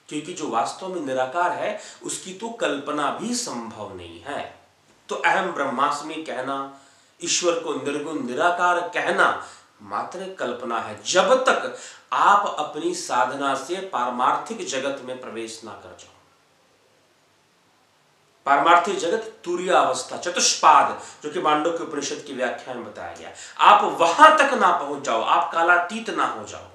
क्योंकि जो वास्तव में निराकार है, उसकी तो कल्पना भी संभव नहीं है। तो अहम ब्रह्मास्मि कहना, ईश्वर को निर्गुण निराकार कहना मात्र कल्पना है, जब तक आप अपनी साधना से पारमार्थिक जगत में प्रवेश ना कर जाओ। पारमार्थिक जगत तुरीय अवस्था चतुष्पाद, जो कि मांडव के उपनिषद की व्याख्या में बताया गया। आप वहाँ तक ना पहुँच जाओ, आप कालातीत ना हो जाओ।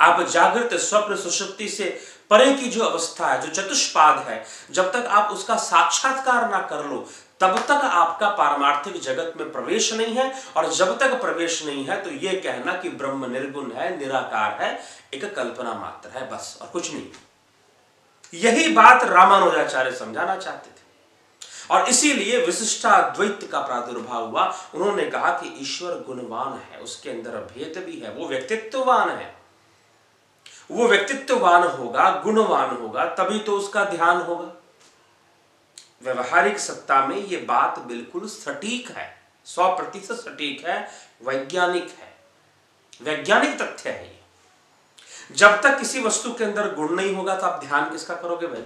आप जागृत स्वप्न सुषुप्ति से परे की जो अवस्था है, जो चतुष्पाद है, जब तक आप उसका साक्षात्कार ना कर लो तब तक आपका पारमार्थिक जगत में प्रवेश नहीं है, और जब तक प्रवेश नहीं है तो यह कहना कि ब्रह्म निर्गुण है, निराकार है, एक कल्पना मात्र है, बस, और कुछ नहीं। यही बात रामानुजाचार्य समझाना चाहते थे। और इसीलिए विशिष्टाद्वैत का प्रादुर्भाव हुआ। उन्होंने कहा कि ईश्वर गुणवान है, उसके अंदर भेद भी है, वो व्यक्तित्ववान है। वो व्यक्तित्ववान होगा, गुणवान होगा, तभी तो उसका ध्यान होगा। व्यवहारिक सत्ता में ये बात बिल्कुल सटीक है, सौ प्रतिशत सटीक है, वैज्ञानिक है। वैज्ञानिक तथ्य है ये। जब तक किसी वस्तु के अंदर गुण नहीं होगा तो आप ध्यान किसका करोगे भाई?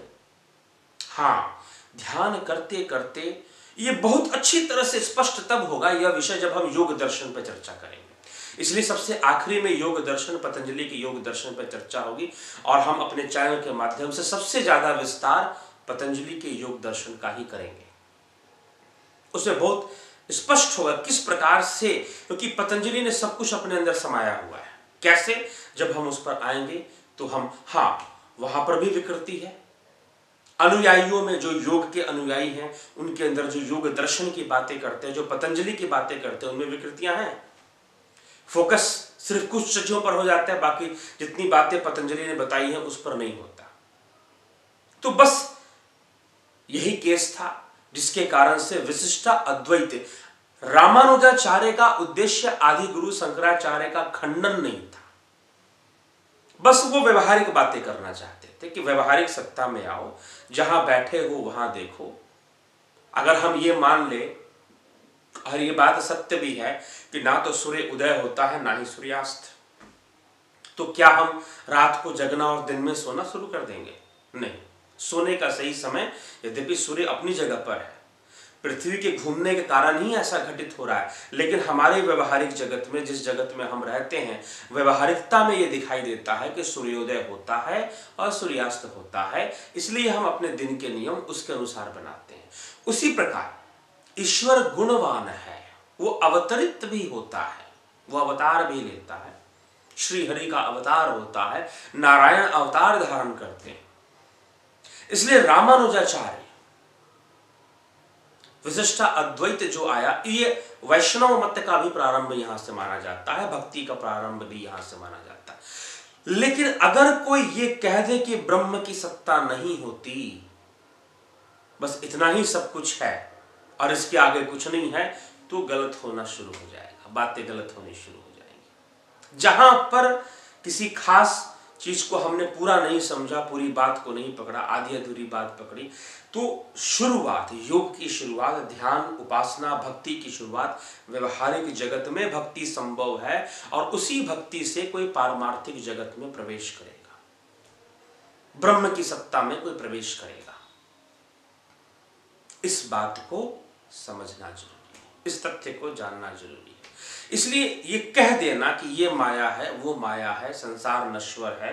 हाँ ध्यान करते करते ये बहुत अच्छी तरह से स्पष्ट तब होगा यह विषय जब हम योग दर्शन पर चर्चा करेंगे। इसलिए सबसे आखिरी में योग दर्शन, पतंजलि के योग दर्शन पर चर्चा होगी और हम अपने चैनल के माध्यम से सबसे ज़्यादा विस्तार पतंजलि के योग दर्शन का ही करेंगे। उसमें बहुत स्पष्ट होगा किस प्रकार से, क्योंकि तो पतंजलि ने सब कुछ अपने अंदर समाया हुआ है। कैसे? जब हम उस पर आएँगे तो हम हाँ वहाँ पर भी विकृति है। अनुयायियों में जो योग के अनुयायी हैं, उनके अंदर जो योग दर्शन की बातें करते हैं, जो पतंजलि की बातें करते हैं, उनमें विकृतियाँ हैं। फोकस सिर्फ़ कुछ चीज़ों पर हो जाता है, बाकी जितनी बातें पतंजलि ने बताई हैं, उस पर नहीं होता। तो बस यही केस था, जिसके कारण से विशिष्टा अद्वैत, रामानुजाचार्य का उद्देश्य आदि गुरु शंकराचार्य का खंडन नहीं था। बस वो व्यवहारिक बातें करना चाहते थे कि व्यवहारिक सत्ता में आओ, जहाँ बैठे हो वहाँ देखो। अगर हम ये मान ले, और ये बात सत्य भी है कि ना तो सूर्य उदय होता है, ना ही सूर्यास्त। तो क्या हम रात को जगना और दिन में सोना शुरू कर देंगे? नहीं। सोने का सही समय, यद्यपि सूर्य अपनी जगह पर है। पृथ्वी के घूमने के कारण ही ऐसा घटित हो रहा है, लेकिन हमारे व्यवहारिक जगत में, जिस जगत में हम रहते हैं, व्यवहारिकता में ये दिखाई देता है कि सूर्योदय होता है और सूर्यास्त होता है। इसलिए हम अपने दिन के नियम उसके अनुसार बनाते हैं। उसी प्रकार, ईश्वर गुणवान है, वो अवतरित भी होता है, वो अवतार भी लेता है। श्री हरि का अवतार होता है, नारायण अवतार धारण करते हैं। इसलिए रामानुजाचार्य विशिष्टा अद्वैत जो आया, ये वैष्णव मत का भी प्रारंभ यहाँ से माना जाता है, भक्ति का प्रारंभ भी यहाँ से माना जाता है। लेकिन अगर कोई ये कह दे कि ब्रह्म की सत्ता नहीं होती, बस इतना ही सब कुछ है, और इसके आगे कुछ नहीं है तो गलत होना शुरू हो जाएगा, बातें गलत होनी शुरू हो जाएँगी। जहाँ पर किसी खास चीज़ को हमने पूरा नहीं समझा, पूरी बात को नहीं पकड़ा, आधी अधूरी बात पकड़ी तो शुरुआत, योग की शुरुआत, ध्यान, उपासना, भक्ति की शुरुआत, व्यवहारिक जगत में भक्ति संभव है और उसी भक्ति से कोई पारमार्थिक जगत में प्रवेश करेगा। ब्रह्म की सत्ता में कोई प्रवेश करेगा। इस बात को समझना ज़रूरी इस तथ्य को जानना ज़रूरी इसलिए ये कह देना कि ये माया है वो माया है संसार नश्वर है।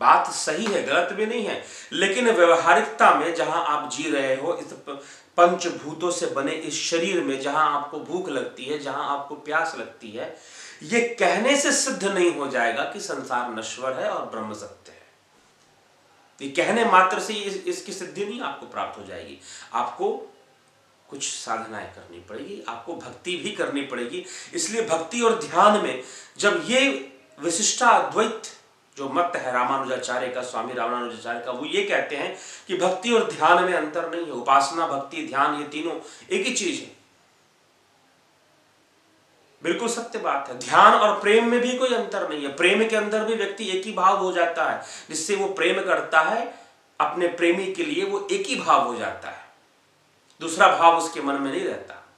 बात सही है गलत भी नहीं है। लेकिन व्यवहारिकता में जहाँ आप जी रहे हो इस पंचभूतों से बने इस शरीर में जहाँ आपको भूख लगती है जहाँ आपको प्यास लगती है ये कहने से सिद्ध नहीं हो जाएगा कि संसार नश्वर है और ब्रह्म सत्य है। ये कहने मात्र से इस, इसकी सिद्धि नहीं आपको प्राप्त हो जाएगी। आपको कुछ साधनाएँ करनी पड़ेगी, आपको भक्ति भी करनी पड़ेगी। इसलिए भक्ति और ध्यान में जब ये विशिष्टा अद्वैत जो मत है रामानुजाचार्य का, स्वामी रामानुजाचार्य का, वो ये कहते हैं कि भक्ति और ध्यान में अंतर नहीं है। उपासना, भक्ति, ध्यान, ये तीनों एक ही चीज़ है। बिल्कुल सत्य बात है। ध्यान और प्रेम में भी कोई अंतर नहीं है। प्रेम के अंदर भी व्यक्ति एक ही भाव हो जाता है, जिससे वो प्रेम करता है, अपने प्रेमी के लिए वो एक ही भाव हो जाता है। दूसरा भाव उसके मन में नहीं रहता।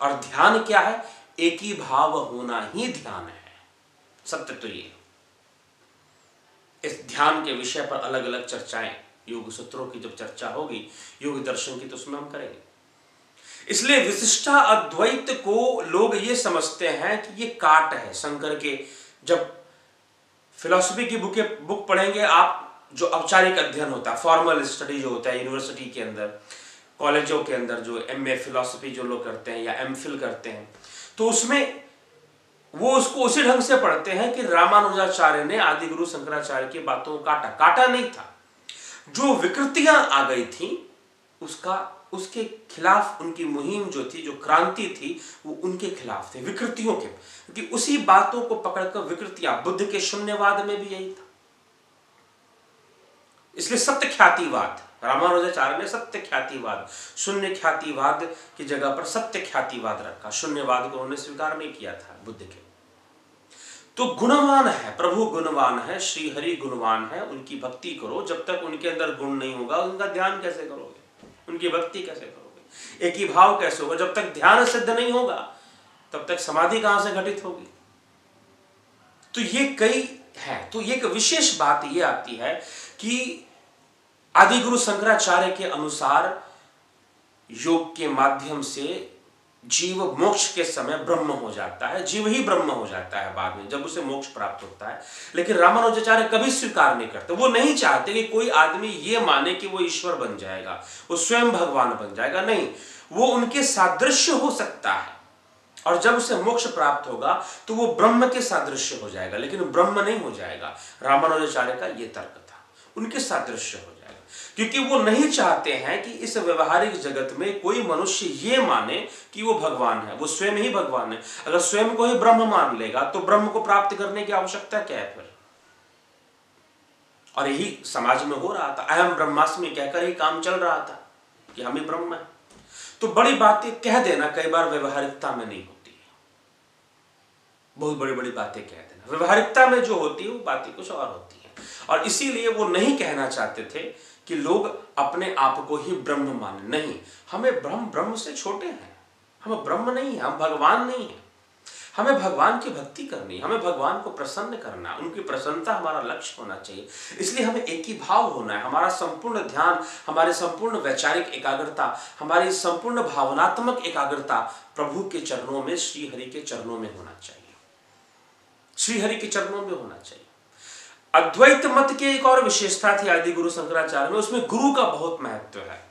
और ध्यान क्या है? एक ही भाव होना ही ध्यान है। सत्य तो ये। इस ध्यान के विषय पर अलग अलग चर्चाएँ। योग सूत्रों की जब चर्चा होगी, योग दर्शन की तो उसमें हम करेंगे। इसलिए विशिष्टा अद्वैत को लोग ये समझते हैं कि ये काट है। शंकर के जब फिलोसफी की बुके, बुक पढ़ेंगे आप, जो औपचारिक अध्ययन होता है फॉर्मल स्टडी जो होता है यूनिवर्सिटी के अंदर कॉलेजों के अंदर जो एम ए फिलोसफी जो लोग करते हैं या एम फिल करते हैं तो उसमें वो उसको उसी ढंग से पढ़ते हैं कि रामानुजाचार्य ने आदि गुरु शंकराचार्य की बातों को काटा। काटा नहीं था। जो विकृतियाँ आ गई थी, उसका, उसके खिलाफ उनकी मुहिम जो थी, जो क्रांति थी, वो उनके खिलाफ थे, विकृतियों के। क्योंकि उसी बातों को पकड़कर विकृतियाँ, बुद्ध के शून्यवाद में भी यही था। इसलिए सत्य ख्यातिवाद रामानुजाचार्य ने सत्य ख्यातिवाद शून्य ख्यातिवाद की जगह पर सत्य ख्यातिवाद रखा। शून्यवाद को उन्होंने स्वीकार नहीं किया था बुद्ध के। तो गुणवान है, प्रभु गुणवान है श्री हरि गुणवान है, उनकी भक्ति करो। जब तक उनके अंदर गुण नहीं होगा, उनका ध्यान कैसे करोगे? उनकी भक्ति कैसे करोगे? एक ही भाव कैसे होगा? जब तक ध्यान सिद्ध नहीं होगा, तब तक समाधि कहाँ से घटित होगी? तो ये कई है। तो ये एक विशेष बात ये आती है कि आदि गुरु शंकराचार्य के अनुसार योग के माध्यम से जीव मोक्ष के समय ब्रह्म हो जाता है, जीव ही ब्रह्म हो जाता है बाद में, जब उसे मोक्ष प्राप्त होता है। लेकिन रामानुजाचार्य कभी स्वीकार नहीं करते, वो नहीं चाहते कि कोई आदमी ये माने कि वो ईश्वर बन जाएगा, वो स्वयं भगवान बन जाएगा, नहीं, वो उनके सादृश्य हो सकता है। और जब उसे मोक्ष प्राप्त होगा तो वो ब्रह्म के सादृश्य हो जाएगा, लेकिन ब्रह्म नहीं हो जाएगा। रामानुजाचार्य का ये तर्क था, उनके सादृश्य हो क्योंकि वो नहीं चाहते हैं कि इस व्यवहारिक जगत में कोई मनुष्य ये माने कि वो भगवान है, वो स्वयं ही भगवान है। अगर स्वयं को ही ब्रह्म मान लेगा तो ब्रह्म को प्राप्त करने की आवश्यकता क्या है फिर? और यही समाज में हो रहा था। अहम ब्रह्मास्मि कहकर ही काम चल रहा था कि हम ही ब्रह्म है। तो बड़ी बातें कह देना कई बार व्यवहारिकता में नहीं होती। है बहुत बड़ी बड़ी बातें कह देना। व्यवहारिकता में जो होती है, वो बातें कुछ और होती है। और इसीलिए वो नहीं कहना चाहते थे कि लोग अपने आप को ही ब्रह्म माने। नहीं, हमें ब्रह्म ब्रह्म से छोटे हैं। हम ब्रह्म नहीं है, हम भगवान नहीं है। हमें भगवान की भक्ति करनी हमें भगवान को प्रसन्न करना उनकी प्रसन्नता हमारा लक्ष्य होना चाहिए। इसलिए हमें एक ही भाव होना है। हमारा संपूर्ण ध्यान, हमारे संपूर्ण वैचारिक एकाग्रता, हमारी संपूर्ण भावनात्मक एकाग्रता प्रभु के चरणों में, श्रीहरि के चरणों में होना चाहिए। श्रीहरि के चरणों में होना चाहिए। अद्वैत मत की एक और विशेषता थी आदि गुरु शंकराचार्य में, उसमें गुरु का बहुत महत्व है।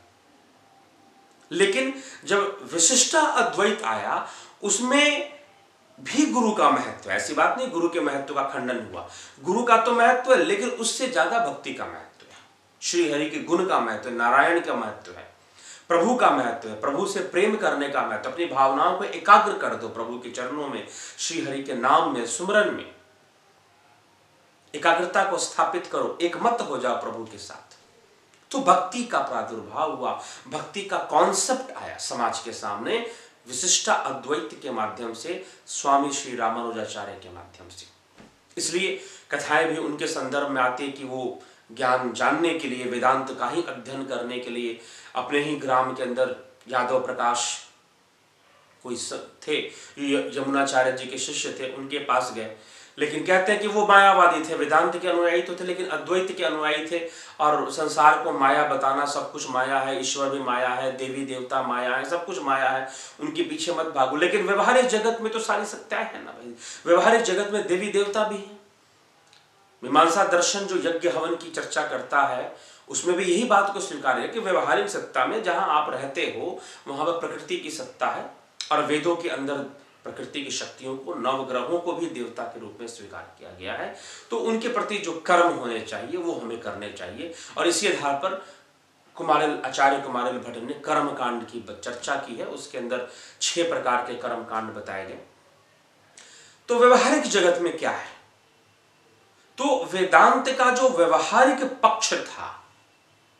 लेकिन जब विशिष्टा अद्वैत आया, उसमें भी गुरु का महत्व ऐसी बात नहीं, गुरु के महत्व का खंडन हुआ। गुरु का तो महत्व है, लेकिन उससे ज़्यादा भक्ति का महत्व है। श्री हरि के गुण का महत्व नारायण का महत्व है, प्रभु का महत्व है, प्रभु से प्रेम करने का महत्व अपनी भावनाओं को एकाग्र कर दो प्रभु के चरणों में, श्री हरि के नाम में, सुमरन में। एकाग्रता को स्थापित करो एक मत हो जाओ प्रभु के साथ। तो भक्ति का प्रादुर्भाव हुआ। भक्ति का कॉन्सेप्ट आया समाज के सामने, विशिष्टा अद्वैत के माध्यम से, स्वामी श्री रामानुजाचार्य के माध्यम से। इसलिए कथाएँ भी उनके संदर्भ में आती है कि वो ज्ञान जानने के लिए, वेदांत का ही अध्ययन करने के लिए, अपने ही ग्राम के अंदर यादव प्रकाश कोई थे यमुनाचार्य जी के शिष्य थे, उनके पास गए। लेकिन कहते हैं कि वो मायावादी थे, वेदांत के अनुयायी तो थे, लेकिन अद्वैत के अनुयायी थे और संसार को माया बताना सब कुछ माया है, ईश्वर भी माया है, देवी देवता माया है, सब कुछ माया है, उनके पीछे मत भागो। लेकिन व्यवहारिक जगत में तो सारी सत्याएँ है ना भाई। व्यवहारिक जगत में देवी देवता भी है। मीमांसा दर्शन जो यज्ञ हवन की चर्चा करता है, उसमें भी यही बात को स्वीकार है कि व्यवहारिक सत्ता में जहाँ आप रहते हो, वहाँ पर प्रकृति की सत्ता है और वेदों के अंदर प्रकृति की शक्तियों को, नवग्रहों को भी देवता के रूप में स्वीकार किया गया है। तो उनके प्रति जो कर्म होने चाहिए, वो हमें करने चाहिए। और इसी आधार पर कुमारिल, आचार्य कुमारिल भट्ट ने कर्म कांड की चर्चा की है। उसके अंदर छह प्रकार के कर्म कांड बताए गए। तो व्यवहारिक जगत में क्या है? तो वेदांत का जो व्यवहारिक पक्ष था,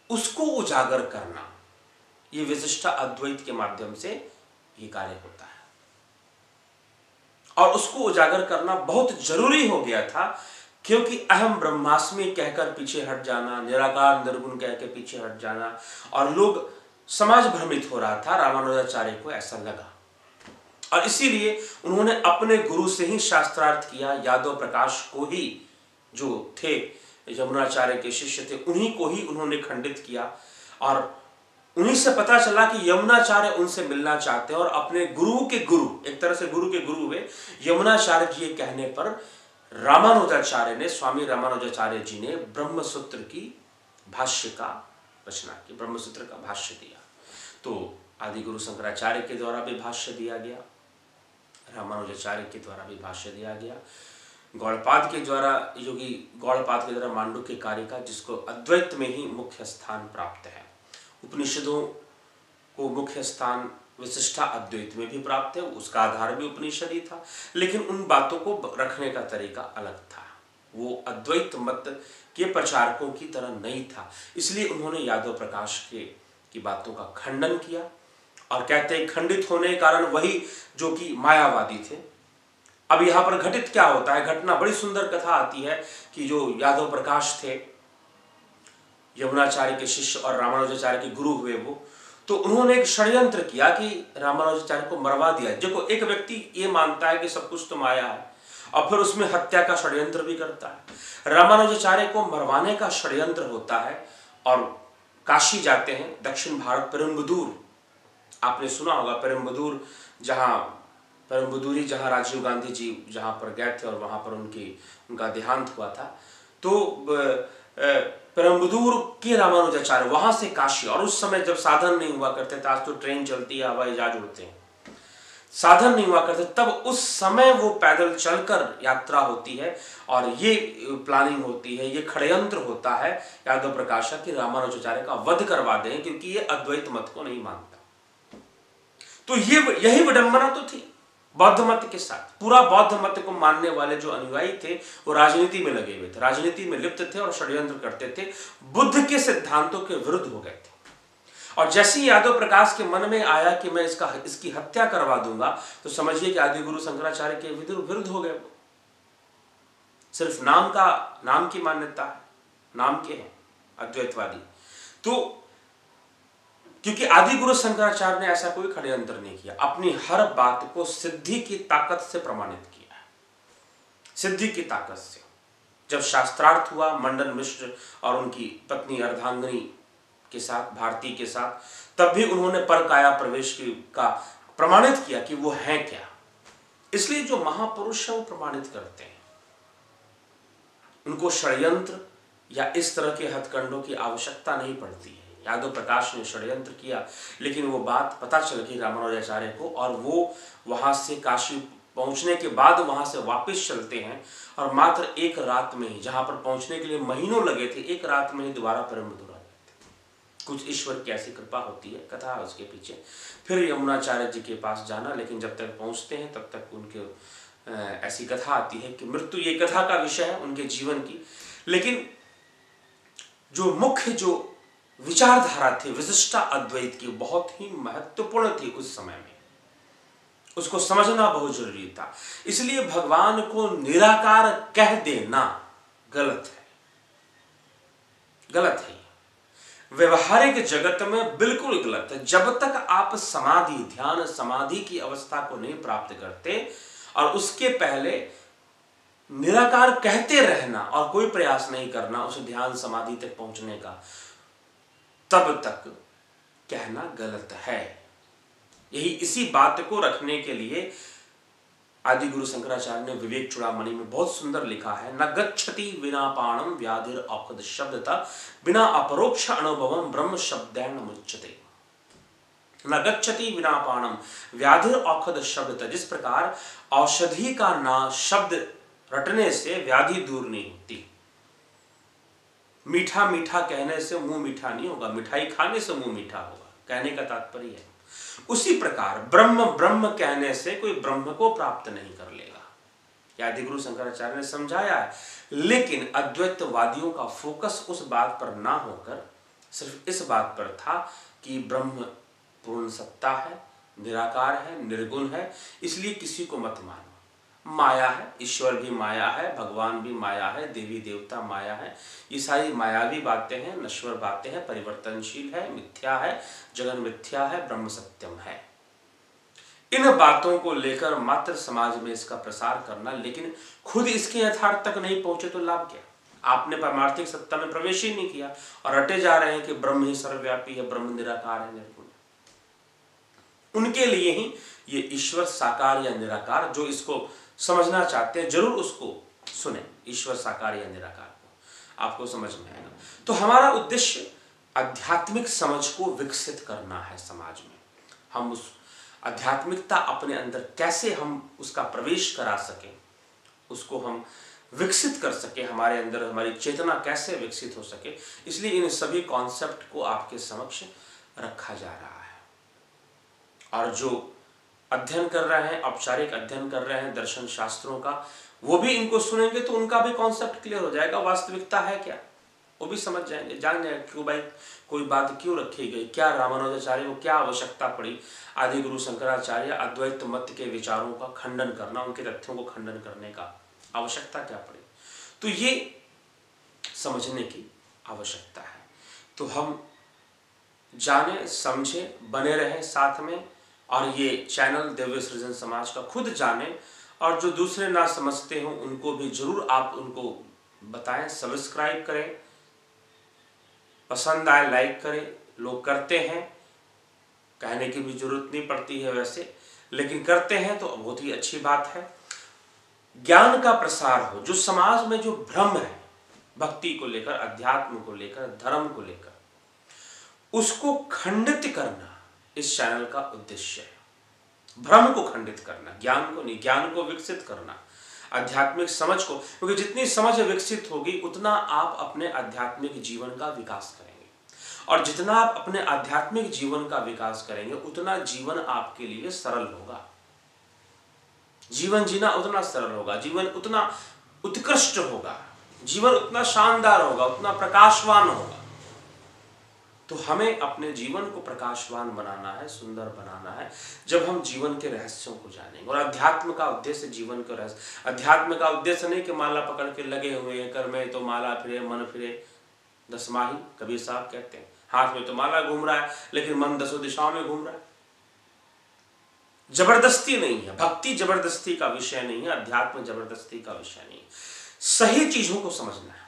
उसको उजागर करना, ये विशिष्ट अद्वैत के माध्यम से ये कार्य होता है। और उसको उजागर करना बहुत ज़रूरी हो गया था, क्योंकि अहम ब्रह्मास्मि कहकर पीछे हट जाना, निराकार, निर्गुण कह के पीछे हट जाना, और लोग समाज भ्रमित हो रहा था, रामानुजाचार्य को ऐसा लगा। और इसीलिए उन्होंने अपने गुरु से ही शास्त्रार्थ किया, यादव प्रकाश को ही, जो थे, यमुनाचार्य के शिष्य थे, उन्हीं को ही उन्होंने खंडित किया, और उन्हीं से पता चला कि यमुनाचार्य उनसे मिलना चाहते हैं और अपने गुरु के गुरु, एक तरह से गुरु के गुरु हुए। यमुनाचार्य जी कहने पर रामानुजाचार्य ने, स्वामी रामानुजाचार्य जी ने ब्रह्मसूत्र की भाष्य का रचना की, ब्रह्मसूत्र का भाष्य दिया। तो आदि गुरु शंकराचार्य के द्वारा भी भाष्य दिया गया, रामानुजाचार्य के द्वारा भी भाष्य दिया गया। गौड़पाद के द्वारा, योगी गौड़पाद के द्वारा मांडू के कार्य का, जिसको अद्वैत में ही मुख्य स्थान प्राप्त है। उपनिषदों को मुख्य स्थान विशिष्टा अद्वैत में भी प्राप्त है, उसका आधार भी उपनिषद ही था, लेकिन उन बातों को रखने का तरीका अलग था। वो अद्वैत मत के प्रचारकों की तरह नहीं था, इसलिए उन्होंने यादव प्रकाश के, की बातों का खंडन किया, और कहते हैं, खंडित होने के कारण वही जो कि मायावादी थे। अब यहाँ पर घटित क्या होता है? घटना बड़ी सुंदर कथा आती है कि जो यादव प्रकाश थे यमुनाचार्य के शिष्य और रामानुजाचार्य के गुरु हुए वो। तो उन्होंने एक षड्यंत्र किया कि रामानुजाचार्य को मरवा दिया। देखो, एक व्यक्ति ये मानता है कि सब कुछ तो माया है, और फिर उसमें हत्या का षड्यंत्र भी करता है। रामानुजाचार्य को मरवाने का षड्यंत्र होता है, और काशी जाते हैं, दक्षिण भारत, परम्बदूर। आपने सुना होगा परम्बदूर, जहाँ, परम्बदूरी जहाँ राजीव गांधी जी जहाँ पर गए थे, और वहाँ पर उनकी, उनका देहांत हुआ था। तो परम्बदूर के रामानुजाचार्य वहाँ से काशी, और उस समय जब साधन नहीं हुआ करते थे, आज तो ट्रेन चलती है, हवाई जहाज़ उड़ते हैं। साधन नहीं हुआ करते, तब उस समय वो पैदल चलकर यात्रा होती है, और ये प्लानिंग होती है, ये खड़यंत्र होता है, यादव प्रकाशा की रामानुजाचार्य का वध करवा दें, क्योंकि ये अद्वैत मत को नहीं मानता। तो ये, यही विडंबना तो थी। बौद्ध मत के साथ। पूरा बौद्ध मत को मानने वाले जो अनुयायी थे, वो राजनीति में लगे हुए थे। राजनीति में लिप्त थे और षड्यंत्र करते थे। बुद्ध के सिद्धांतों के विरुद्ध हो गए थे। और जैसे ही यादव प्रकाश के मन में आया कि मैं इसका, इसकी हत्या करवा दूँगा तो समझिए कि आदि गुरु शंकराचार्य के विरुद्ध हो गए सिर्फ़ नाम का, नाम की मान्यता नाम के हैं, अद्वैतवादी। तो क्योंकि आदि गुरु शंकराचार्य ने ऐसा कोई षड्यंत्र नहीं किया। अपनी हर बात को सिद्धि की ताकत से प्रमाणित किया सिद्धि की ताकत से। जब शास्त्रार्थ हुआ, मंडन मिश्र और उनकी पत्नी अर्धांगनी के साथ, भारती के साथ, तब भी उन्होंने पर काया प्रवेश की का प्रमाणित किया कि वो है क्या। इसलिए जो महापुरुष है, वो प्रमाणित करते हैं। उनको षड्यंत्र या इस तरह के हथकंडों की आवश्यकता नहीं पड़ती है। यादव प्रकाश ने षड्यंत्र किया, लेकिन वो बात पता चल गई रामानुजाचार्य को, और वो वहाँ से काशी पहुँचने के बाद वहाँ से वापस चलते हैं, और मात्र एक रात में ही, जहाँ पर पहुँचने के लिए महीनों लगे थे, एक रात में ही दोबारा परम मधुर कुछ ईश्वर की ऐसी कृपा होती है, कथा है उसके पीछे। फिर यमुनाचार्य जी के पास जाना, लेकिन जब तक पहुँचते हैं, तब तक उनके ऐसी कथा आती है कि मृत्यु ये कथा का विषय है उनके जीवन की। लेकिन जो मुख्य, जो विचारधारा थी, विशिष्टा अद्वैत की, बहुत ही महत्वपूर्ण थी उस समय में। उसको समझना बहुत ज़रूरी था। इसलिए भगवान को निराकार कह देना गलत है। गलत है। व्यवहारिक जगत में बिल्कुल गलत है। जब तक आप समाधि, ध्यान समाधि की अवस्था को नहीं प्राप्त करते और उसके पहले निराकार कहते रहना और कोई प्रयास नहीं करना उस ध्यान समाधि तक पहुँचने का तब तक कहना गलत है। यही इसी बात को रखने के लिए आदि गुरु शंकराचार्य ने विवेक चुड़ामणि में बहुत सुंदर लिखा है, न गच्छति बिना पाणम व्याधिर औखद शब्द था बिना अपरोक्ष अनुभव ब्रह्म शब्दैन मुच्यते। न गच्छति बिना पाणम व्याधिर औखद शब्द था जिस प्रकार औषधि का ना शब्द रटने से व्याधि दूर नहीं होती। मीठा मीठा कहने से मुँह मीठा नहीं होगा, मिठाई खाने से मुँह मीठा होगा, कहने का तात्पर्य है। उसी प्रकार ब्रह्म ब्रह्म कहने से कोई ब्रह्म को प्राप्त नहीं कर लेगा। आदि गुरु शंकराचार्य ने समझाया लेकिन अद्वैतवादियों का फोकस उस बात पर ना होकर, सिर्फ़ इस बात पर था कि ब्रह्म पूर्ण सत्ता है, निराकार है, निर्गुण है, इसलिए किसी को मत मानो। माया है, ईश्वर भी माया है, भगवान भी माया है, देवी देवता माया है। ये सारी मायावी बातें हैं, नश्वर बातें हैं, परिवर्तनशील है, मिथ्या है, जगन मिथ्या है, ब्रह्म सत्यम है। इन बातों को लेकर मात्र समाज में इसका प्रसार करना, लेकिन खुद इसके यथार्थ तक नहीं पहुँचे तो लाभ क्या? आपने परमार्थिक सत्ता में प्रवेश ही नहीं किया और रटे जा रहे हैं कि ब्रह्म ही सर्वव्यापी है, ब्रह्म निराकार है, निर्गुण। उनके लिए ही ये ईश्वर साकार या निराकार, जो इसको समझना चाहते हैं, ज़रूर उसको सुने, ईश्वर साकार या निराकार को। आपको समझ में आएगा। तो हमारा उद्देश्य आध्यात्मिक समझ को विकसित करना है समाज में। हम उस आध्यात्मिकता अपने अंदर कैसे हम उसका प्रवेश करा सकें, उसको हम विकसित कर सके, हमारे अंदर हमारी चेतना कैसे विकसित हो सके, इसलिए इन सभी कॉन्सेप्ट को आपके समक्ष रखा जा रहा है। और जो अध्ययन कर रहे हैं, औपचारिक अध्ययन कर रहे हैं, दर्शन शास्त्रों का, वो भी इनको सुनेंगे तो उनका भी कॉन्सेप्ट क्लियर हो जाएगा, वास्तविकता है क्या? वो भी समझ जाएँगे, जान जाएँगे, क्यों भाई, कोई बात क्यों रखी गई? क्या रामानुजाचार्य को क्या आवश्यकता पड़ी? आदि गुरु शंकराचार्य अद्वैत मत के विचारों का खंडन करना, उनके तथ्यों को खंडन करने का आवश्यकता क्या पड़ी? तो ये समझने की आवश्यकता है। तो हम जाने, समझे, बने रहे साथ में और ये चैनल दिव्य सृजन समाज का खुद जाने और जो दूसरे ना समझते हो, उनको भी ज़रूर आप उनको बताएँ सब्सक्राइब करें। पसंद आए लाइक करें। लोग करते हैं। कहने की भी ज़रूरत नहीं पड़ती है वैसे, लेकिन करते हैं तो बहुत ही अच्छी बात है। ज्ञान का प्रसार हो, जो समाज में जो भ्रम है, भक्ति को लेकर, अध्यात्म को लेकर, धर्म को लेकर, उसको खंडित करना इस चैनल का उद्देश्य है। भ्रम को खंडित करना, ज्ञान को नहीं, ज्ञान को विकसित करना, आध्यात्मिक समझ को, क्योंकि जितनी समझ विकसित होगी, उतना आप अपने आध्यात्मिक जीवन का विकास करेंगे। और जितना आप अपने आध्यात्मिक जीवन का विकास करेंगे, उतना जीवन आपके लिए सरल होगा। जीवन जीना उतना सरल होगा, जीवन उतना उत्कृष्ट होगा, जीवन उतना शानदार होगा, उतना प्रकाशवान होगा। तो हमें अपने जीवन को प्रकाशवान बनाना है, सुंदर बनाना है, जब हम जीवन के रहस्यों को जानेंगे। और अध्यात्म का उद्देश्य जीवन का रहस्य, अध्यात्म का उद्देश्य नहीं कि माला पकड़ के लगे हुए हैं कर में तो माला फिरे, मन फिरे। दसमाही, कबीर साहब कहते हैं, हाथ में तो माला घूम रहा है, लेकिन मन दसों दिशाओं में घूम रहा है। ज़बरदस्ती नहीं है, भक्ति ज़बरदस्ती का विषय नहीं है, अध्यात्म ज़बरदस्ती का विषय नहीं है। सही चीज़ों को समझना है।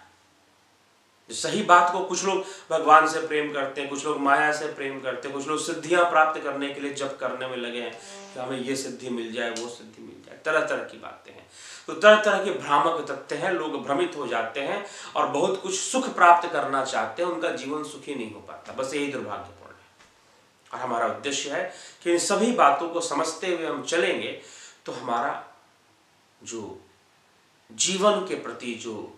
सही बात को कुछ लोग भगवान से प्रेम करते हैं, कुछ लोग माया से प्रेम करते हैं, कुछ लोग सिद्धियाँ प्राप्त करने के लिए जब करने में लगे हैं कि हमें ये सिद्धि मिल जाए, वो सिद्धि मिल जाए। तरह तरह की बातें हैं। तो तरह तरह के भ्रामक तथ्य हैं, लोग भ्रमित हो जाते हैं और बहुत कुछ सुख प्राप्त करना चाहते हैं, उनका जीवन सुखी नहीं हो पाता। बस यही दुर्भाग्यपूर्ण है। और हमारा उद्देश्य है कि इन सभी बातों को समझते हुए हम चलेंगे तो हमारा जो जीवन के प्रति जो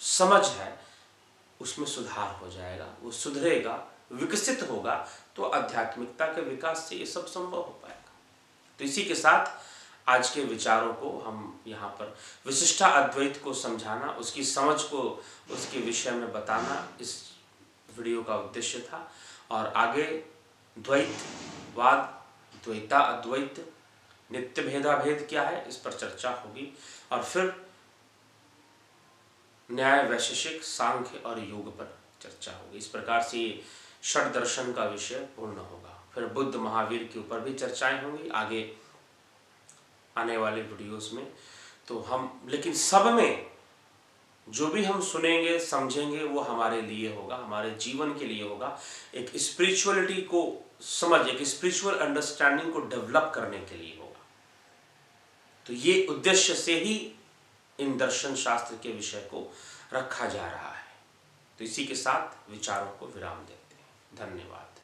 समझ है उसमें सुधार हो जाएगा, वो सुधरेगा, विकसित होगा तो आध्यात्मिकता के विकास से ये सब संभव हो पाएगा। तो इसी के साथ आज के विचारों को हम यहाँ पर विशिष्टा अद्वैत को समझाना, उसकी समझ को उसके विषय में बताना इस वीडियो का उद्देश्य था। और आगे द्वैतवाद, द्वैता अद्वैत, नित्य भेदाभेद क्या है इस पर चर्चा होगी। और फिर न्याय, वैशेषिक, सांख्य और योग पर चर्चा होगी। इस प्रकार से षड दर्शन का विषय पूर्ण होगा। फिर बुद्ध महावीर के ऊपर भी चर्चाएँ होंगी। आगे आने वाले वीडियोस में तो हम, लेकिन सब में जो भी हम सुनेंगे, समझेंगे, वो हमारे लिए होगा, हमारे जीवन के लिए होगा। एक स्पिरिचुअलिटी को समझ, एक स्पिरिचुअल अंडरस्टैंडिंग को डेवलप करने के लिए होगा। तो ये उद्देश्य से ही इन दर्शन शास्त्र के विषय को रखा जा रहा है। तो इसी के साथ विचारों को विराम देते हैं। धन्यवाद।